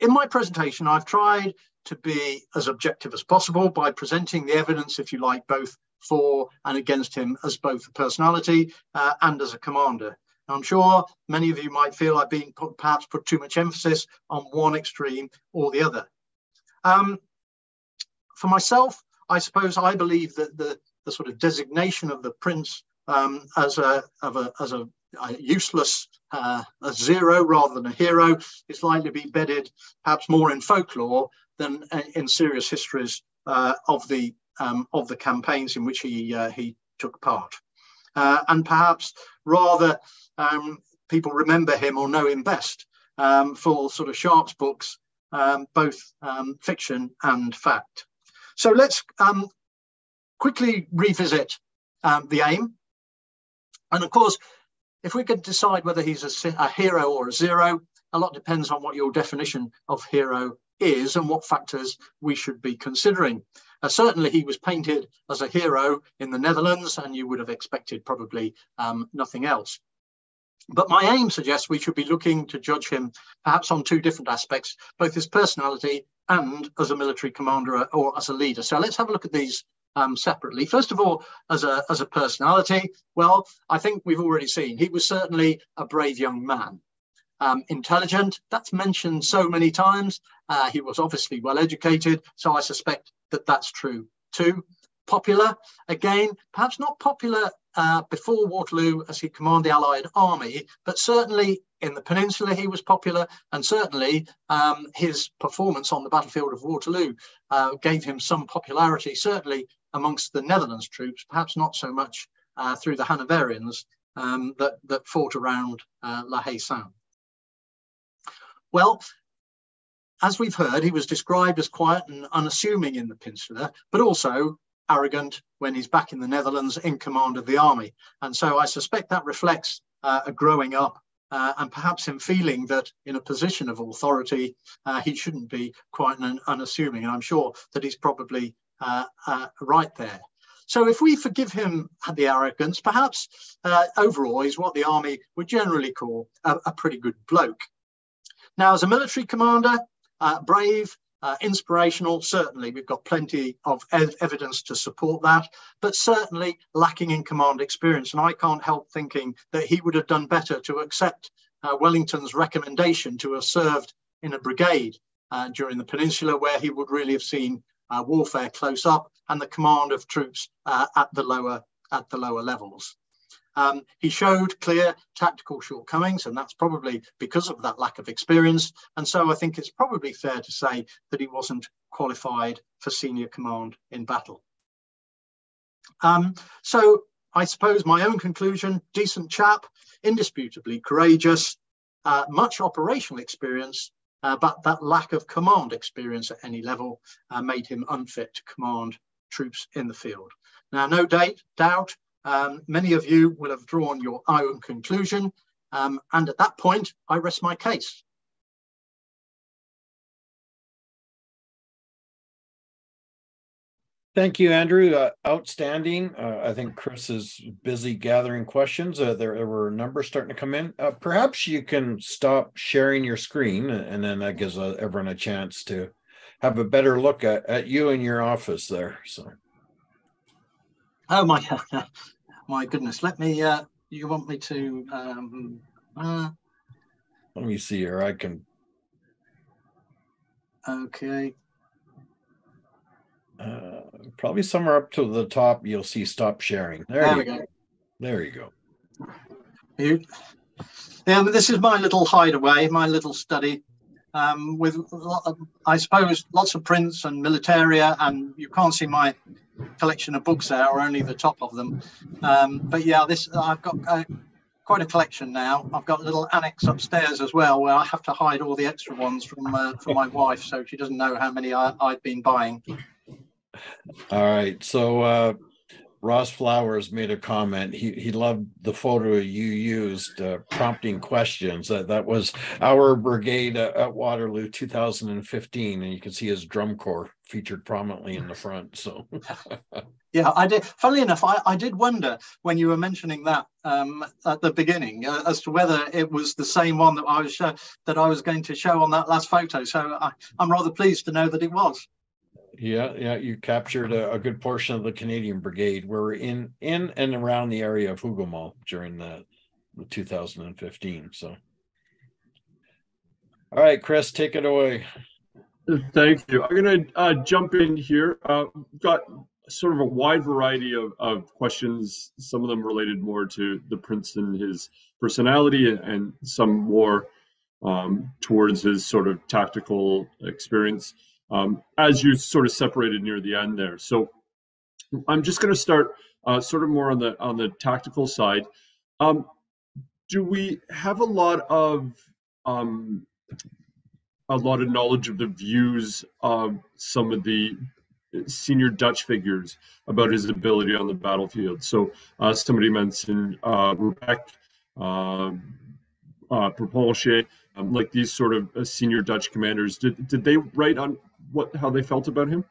in my presentation, I've tried to be as objective as possible by presenting the evidence, if you like, both for and against him as both a personality uh, and as a commander. I'm sure many of you might feel I've been put, perhaps put too much emphasis on one extreme or the other. Um, for myself, I suppose I believe that the, the sort of designation of the prince um, as a, of a as a, a useless uh, a zero rather than a hero. Is likely to be bedded perhaps more in folklore than in serious histories uh, of the um, of the campaigns in which he uh, he took part, uh, and perhaps rather um, people remember him or know him best um, for sort of Sharpe's books, um, both um, fiction and fact. So let's um, quickly revisit the aim, and of course, if we could decide whether he's a, a hero or a zero, a lot depends on what your definition of hero is and what factors we should be considering. Uh, certainly, he was painted as a hero in the Netherlands, and you would have expected probably um, nothing else. But my aim suggests we should be looking to judge him perhaps on two different aspects, both his personality and as a military commander or as a leader. So let's have a look at these um, separately. First of all, as a, as a personality, well, I think we've already seen he was certainly a brave young man. Um, intelligent, that's mentioned so many times. Uh, he was obviously well educated, so I suspect that that's true too. Popular, again, perhaps not popular uh, before Waterloo as he commanded the Allied army, but certainly in the peninsula he was popular, and certainly um, his performance on the battlefield of Waterloo uh, gave him some popularity, certainly amongst the Netherlands troops, perhaps not so much uh, through the Hanoverians um, that, that fought around uh, La Haye Sainte. Well, as we've heard, he was described as quiet and unassuming in the peninsula, but also arrogant when he's back in the Netherlands in command of the army. And so I suspect that reflects uh, a growing up uh, and perhaps him feeling that in a position of authority, uh, he shouldn't be quite un unassuming. And I'm sure that he's probably uh, uh, right there. So if we forgive him the arrogance, perhaps uh, overall he's what the army would generally call a, a pretty good bloke. Now, as a military commander, uh, brave, uh, inspirational, certainly. We've got plenty of ev evidence to support that, but certainly lacking in command experience. And I can't help thinking that he would have done better to accept uh, Wellington's recommendation to have served in a brigade uh, during the peninsula, where he would really have seen warfare close up and the command of troops uh, at the lower at the lower levels. Um, he showed clear tactical shortcomings, and that's probably because of that lack of experience. And so I think it's probably fair to say that he wasn't qualified for senior command in battle. Um, so I suppose my own conclusion, decent chap, indisputably courageous, uh, much operational experience, uh, but that lack of command experience at any level uh, made him unfit to command troops in the field. Now, no date, doubt, um, many of you will have drawn your own conclusion. Um, and at that point, I rest my case. Thank you, Andrew. Uh, outstanding. Uh, I think Chris is busy gathering questions. Uh, there, there, were numbers starting to come in. Uh, perhaps you can stop sharing your screen, and then that gives uh, everyone a chance to have a better look at, at you in your office there. So. Oh my, my goodness! Let me. Uh, you want me to? Um, uh, Let me see here. I can. Okay. Uh, probably somewhere up to the top, you'll see stop sharing. There, there we go. go. There you go. You, yeah, but this is my little hideaway, my little study um, with, I suppose, lots of prints and militaria, and you can't see my collection of books there, or only the top of them. Um, but yeah, this I've got uh, quite a collection now. I've got a little annex upstairs as well, where I have to hide all the extra ones from uh, from my wife, so she doesn't know how many I, I've been buying. All right, so uh, Ross Flowers made a comment. He he loved the photo you used, uh, prompting questions. That that was our brigade at Waterloo 2015, and you can see his drum corps featured prominently in the front. So, yeah, I did. Funnily enough, I, I did wonder when you were mentioning that um, at the beginning uh, as to whether it was the same one that I was show, that I was going to show on that last photo. So I, I'm rather pleased to know that it was. Yeah, yeah, you captured a, a, good portion of the Canadian Brigade. We are in in and around the area of Hougoumont during the, the 2015. So, all right, Chris, take it away. Thank you. I'm going to uh, jump in here. Uh, got sort of a wide variety of, of questions, some of them related more to the prince and his personality, and some more um, towards his sort of tactical experience, um, as you sort of separated near the end there. So I'm just going to start uh, sort of more on the on the tactical side. Um, do we have a lot of um, a lot of knowledge of the views of some of the senior Dutch figures about his ability on the battlefield. So uh, somebody mentioned uh, Rupert, uh, uh, um, like these sort of uh, senior Dutch commanders. Did did they write on what how they felt about him?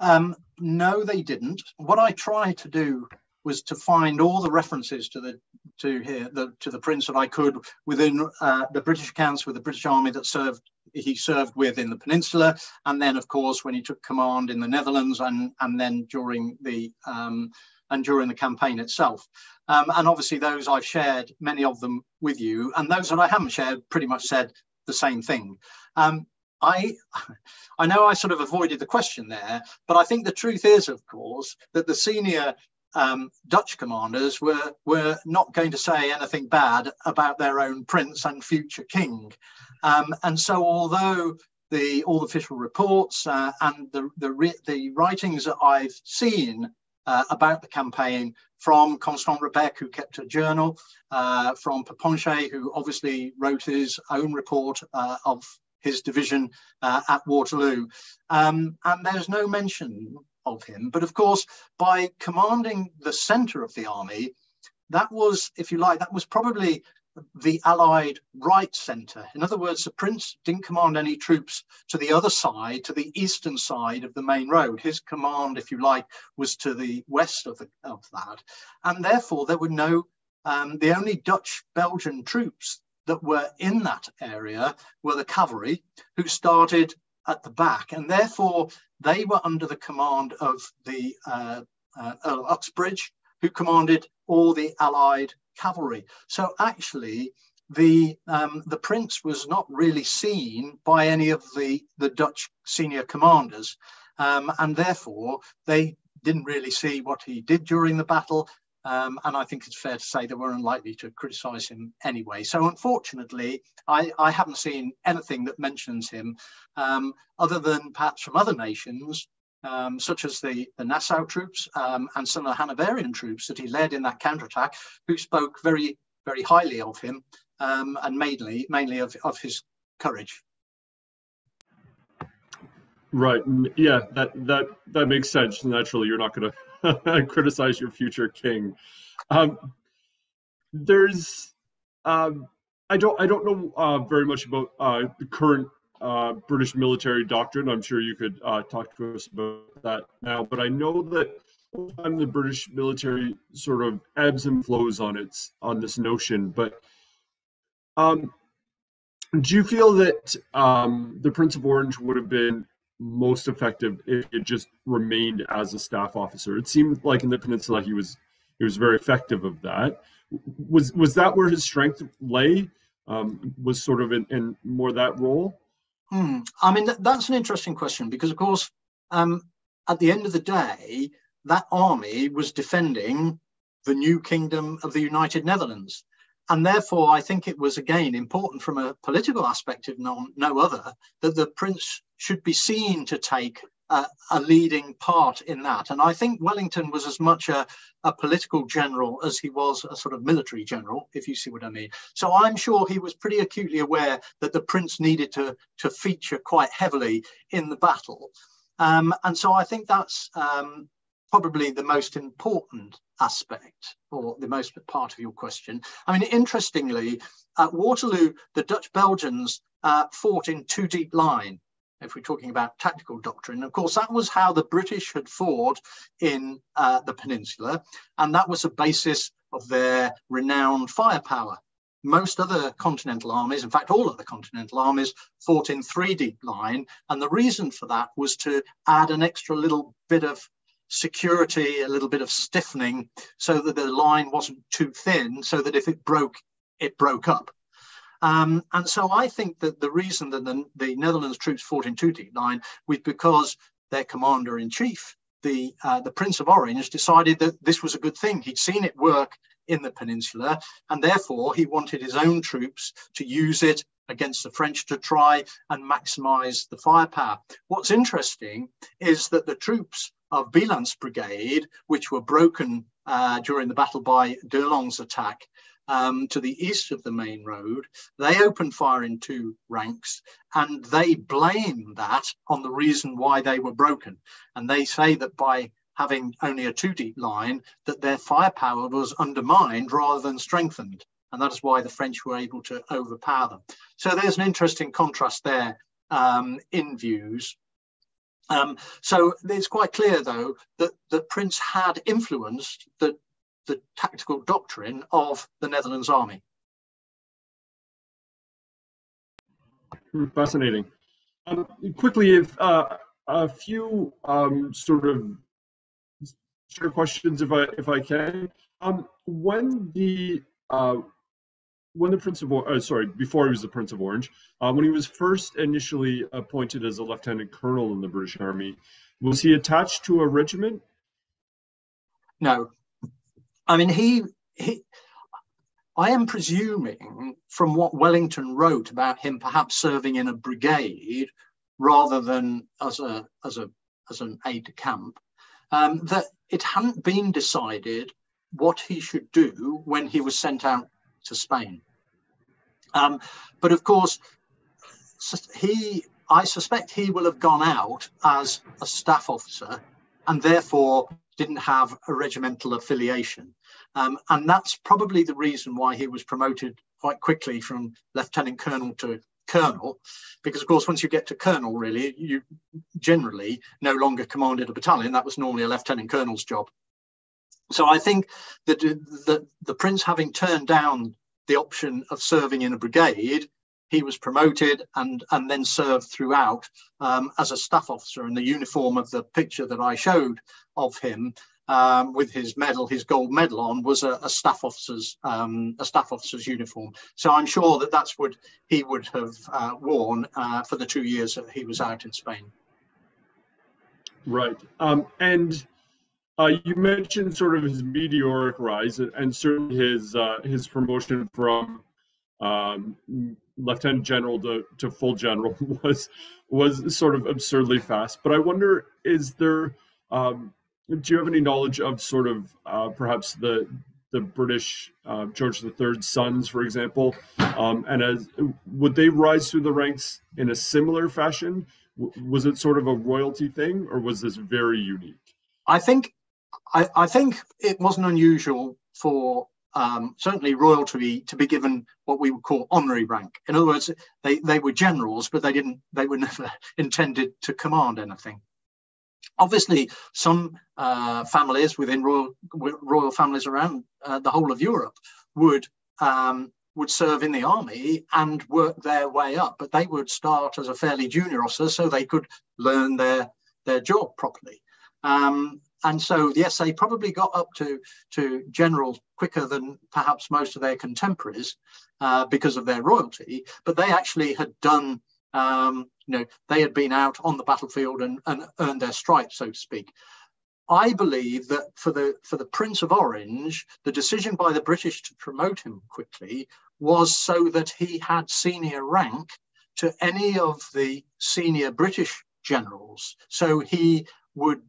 Um, no, they didn't. What I tried to do was to find all the references to the to here the to the prince that I could within uh, the British accounts with the British Army that served he served with in the peninsula, and then of course when he took command in the Netherlands, and and then during the um, and during the campaign itself. Um, and obviously those I've shared many of them with you, and those that I haven't shared pretty much said the same thing. Um, I, I know I sort of avoided the question there, but I think the truth is, of course, that the senior um, Dutch commanders were were not going to say anything bad about their own prince and future king, um, and so although the all the official reports uh, and the the, the writings that I've seen uh, about the campaign from Constant Rebecque, who kept a journal, uh, from Perponcher, who obviously wrote his own report uh, of his division uh, at Waterloo. Um, and there's no mention of him. But of course, by commanding the center of the army, that was, if you like, that was probably the Allied right centre. In other words, the prince didn't command any troops to the other side, to the eastern side of the main road. His command, if you like, was to the west of, the, of that. And therefore, there were no, um, the only Dutch Belgian troops that were in that area were the cavalry who started at the back. And therefore, they were under the command of the uh, uh, Earl Uxbridge, who commanded all the Allied cavalry. So actually, the um, the prince was not really seen by any of the the Dutch senior commanders, um, and therefore they didn't really see what he did during the battle. Um, and I think it's fair to say they were unlikely to criticise him anyway. So unfortunately, I, I, haven't seen anything that mentions him, um, other than perhaps from other nations um, such as the, the Nassau troops um, and some of the Hanoverian troops that he led in that counterattack, who spoke very, very highly of him um, and mainly, mainly of, of his courage. Right. Yeah, that that that makes sense. Naturally, you're not going to criticize your future king. Um, there's, um, I don't, I don't know uh, very much about uh, the current uh, British military doctrine. I'm sure you could uh, talk to us about that now, but I know that time the British military sort of ebbs and flows on its on this notion. But um, do you feel that um, the Prince of Orange would have been most effective if it just remained as a staff officer? It seemed like in the Peninsula he was he was very effective of that. Was was that where his strength lay? Um, was sort of in, in more that role? Hmm. I mean, that's an interesting question because, of course, um, at the end of the day, that army was defending the new kingdom of the United Netherlands. And therefore, I think it was again important from a political aspect, if no, no other, that the prince should be seen to take a, a, leading part in that. And I think Wellington was as much a, a political general as he was a sort of military general, if you see what I mean. So I'm sure he was pretty acutely aware that the prince needed to, to feature quite heavily in the battle. Um, and so I think that's um, probably the most important aspect or the most part of your question. I mean, interestingly, at Waterloo, the Dutch Belgians uh, fought in two deep line if we're talking about tactical doctrine. Of course, that was how the British had fought in uh, the peninsula, and that was the basis of their renowned firepower. Most other continental armies, in fact, all other continental armies, fought in three deep line. And the reason for that was to add an extra little bit of security, a little bit of stiffening, so that the line wasn't too thin, so that if it broke, it broke up. Um, and so I think that the reason that the, the Netherlands troops fought in line was because their commander in chief, the uh, the Prince of Orange, decided that this was a good thing. He'd seen it work in the peninsula, and therefore he wanted his own troops to use it against the French to try and maximize the firepower. What's interesting is that the troops of Bylandt's brigade, which were broken uh, during the battle by D'Erlon's attack um, to the east of the main road, they opened fire in two ranks and they blame that on the reason why they were broken. And they say that by having only a two deep line, that their firepower was undermined rather than strengthened and that is why the French were able to overpower them. So there's an interesting contrast there um, in views. Um, so it's quite clear, though, that the Prince had influenced the, the tactical doctrine of the Netherlands army. Fascinating. Um, quickly, if uh, a few um, sort of short questions, if I if I can. Um, when the uh, when the Prince of uh, sorry, before he was the Prince of Orange, uh, when he was first initially appointed as a lieutenant colonel in the British Army, was he attached to a regiment? No, I mean he he. I am presuming from what Wellington wrote about him perhaps serving in a brigade rather than as a as a as an aide de camp, um, that it hadn't been decided what he should do when he was sent out to Spain. Um, but of course, he, I suspect he will have gone out as a staff officer and therefore didn't have a regimental affiliation. Um, and that's probably the reason why he was promoted quite quickly from lieutenant colonel to colonel, because of course, once you get to colonel, really, you generally no longer commanded a battalion. That was normally a lieutenant colonel's job. So I think that the, the prince having turned down the option of serving in a brigade, he was promoted and, and then served throughout um, as a staff officer in the uniform of the picture that I showed of him um, with his medal, his gold medal on, was a, a staff officer's um, a staff officer's uniform. So I'm sure that that's what he would have uh, worn uh, for the two years that he was out in Spain. Right, um, and uh, you mentioned sort of his meteoric rise, and certainly his uh, his promotion from um, lieutenant general to, to full general was was sort of absurdly fast. But I wonder, is there um, do you have any knowledge of sort of uh, perhaps the the British uh, George III's sons, for example, um, and as would they rise through the ranks in a similar fashion? W- was it sort of a royalty thing, or was this very unique? I think I, I think it wasn't unusual for um, certainly royalty to be given what we would call honorary rank. In other words, they, they were generals, but they didn't they were never intended to command anything. Obviously, some uh, families within royal royal families around uh, the whole of Europe would um, would serve in the army and work their way up, but they would start as a fairly junior officer, so they could learn their their job properly. Um, and so, yes, they probably got up to, to general quicker than perhaps most of their contemporaries uh, because of their royalty, but they actually had done, um, you know, they had been out on the battlefield and, and earned their stripes, so to speak. I believe that for the for the Prince of Orange, the decision by the British to promote him quickly was so that he had senior rank to any of the senior British generals. So he would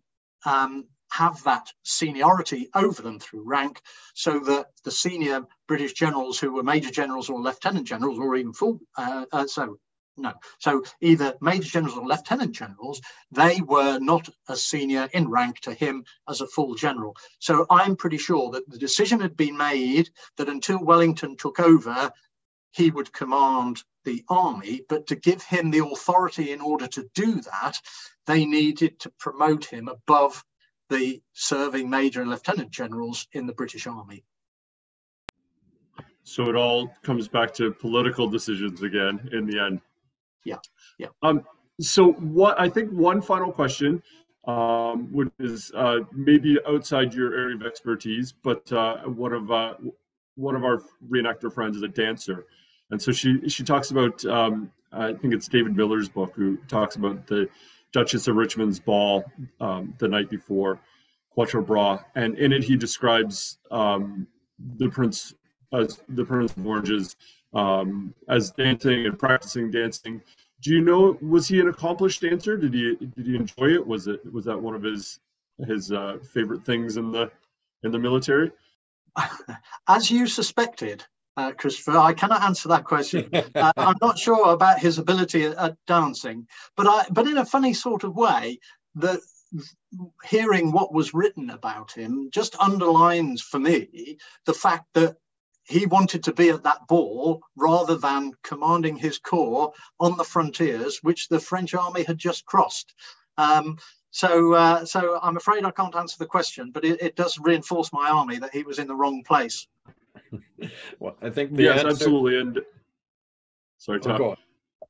um, have that seniority over them through rank so that the senior British generals who were major generals or lieutenant generals or even full, uh, uh, so no, so either major generals or lieutenant generals, they were not as senior in rank to him as a full general. So I'm pretty sure that the decision had been made that until Wellington took over, he would command the army, but to give him the authority in order to do that, they needed to promote him above the serving major and lieutenant generals in the British Army. So it all comes back to political decisions again in the end. Yeah, yeah. Um, so what I think one final question, um, which is uh, maybe outside your area of expertise, but uh, one of uh, one of our reenactor friends is a dancer. and so she she talks about um, I think it's David Miller's book who talks about the Duchess of Richmond's ball um, the night before Quatre Bras, and in it he describes um, the prince as the Prince of Orange's um, as dancing and practicing dancing. Do you know was he an accomplished dancer? Did he did he enjoy it? Was it was that one of his his uh, favorite things in the in the military? As you suspected, uh, Christopher, I cannot answer that question. uh, I'm not sure about his ability at, at, dancing, but I but in a funny sort of way that hearing what was written about him just underlines for me the fact that he wanted to be at that ball rather than commanding his corps on the frontiers, which the French army had just crossed. Um, so, uh, so I'm afraid I can't answer the question, but it, it, does reinforce my army that he was in the wrong place. well, I think the yes, answer... absolutely. And sorry, oh, Tom.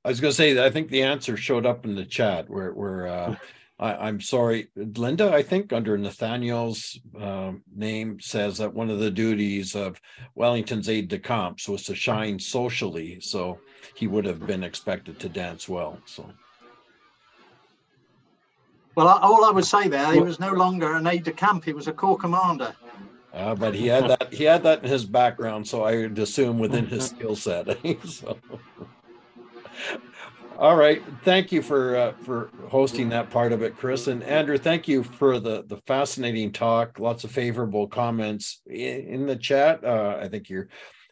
I was going to say that I think the answer showed up in the chat where where uh, I, am sorry, Linda, I think under Nathaniel's um, name says that one of the duties of Wellington's aide de camp was to shine socially. So he would have been expected to dance well. So. Well, all I would say there, he was no longer an aide de camp; he was a corps commander. Uh, but he had that he had that in his background, so I would assume within his skill set. so. All right, thank you for uh, for hosting that part of it, Chris and Andrew. Thank you for the the fascinating talk. Lots of favorable comments in, in the chat. Uh, I think you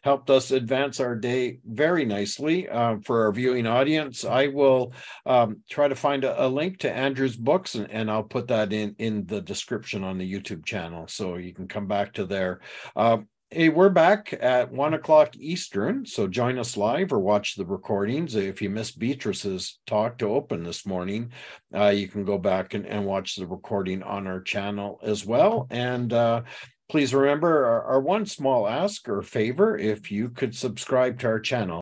helped us advance our day very nicely uh, for our viewing audience. I will um, try to find a, a, link to Andrew's books, and, and, I'll put that in in the description on the YouTube channel, so you can come back to there. Uh, Hey, we're back at one o'clock Eastern, so join us live or watch the recordings. If you missed Beatrice's talk to open this morning, uh, you can go back and, and watch the recording on our channel as well. And uh, please remember our, our one small ask or favor if you could subscribe to our channel.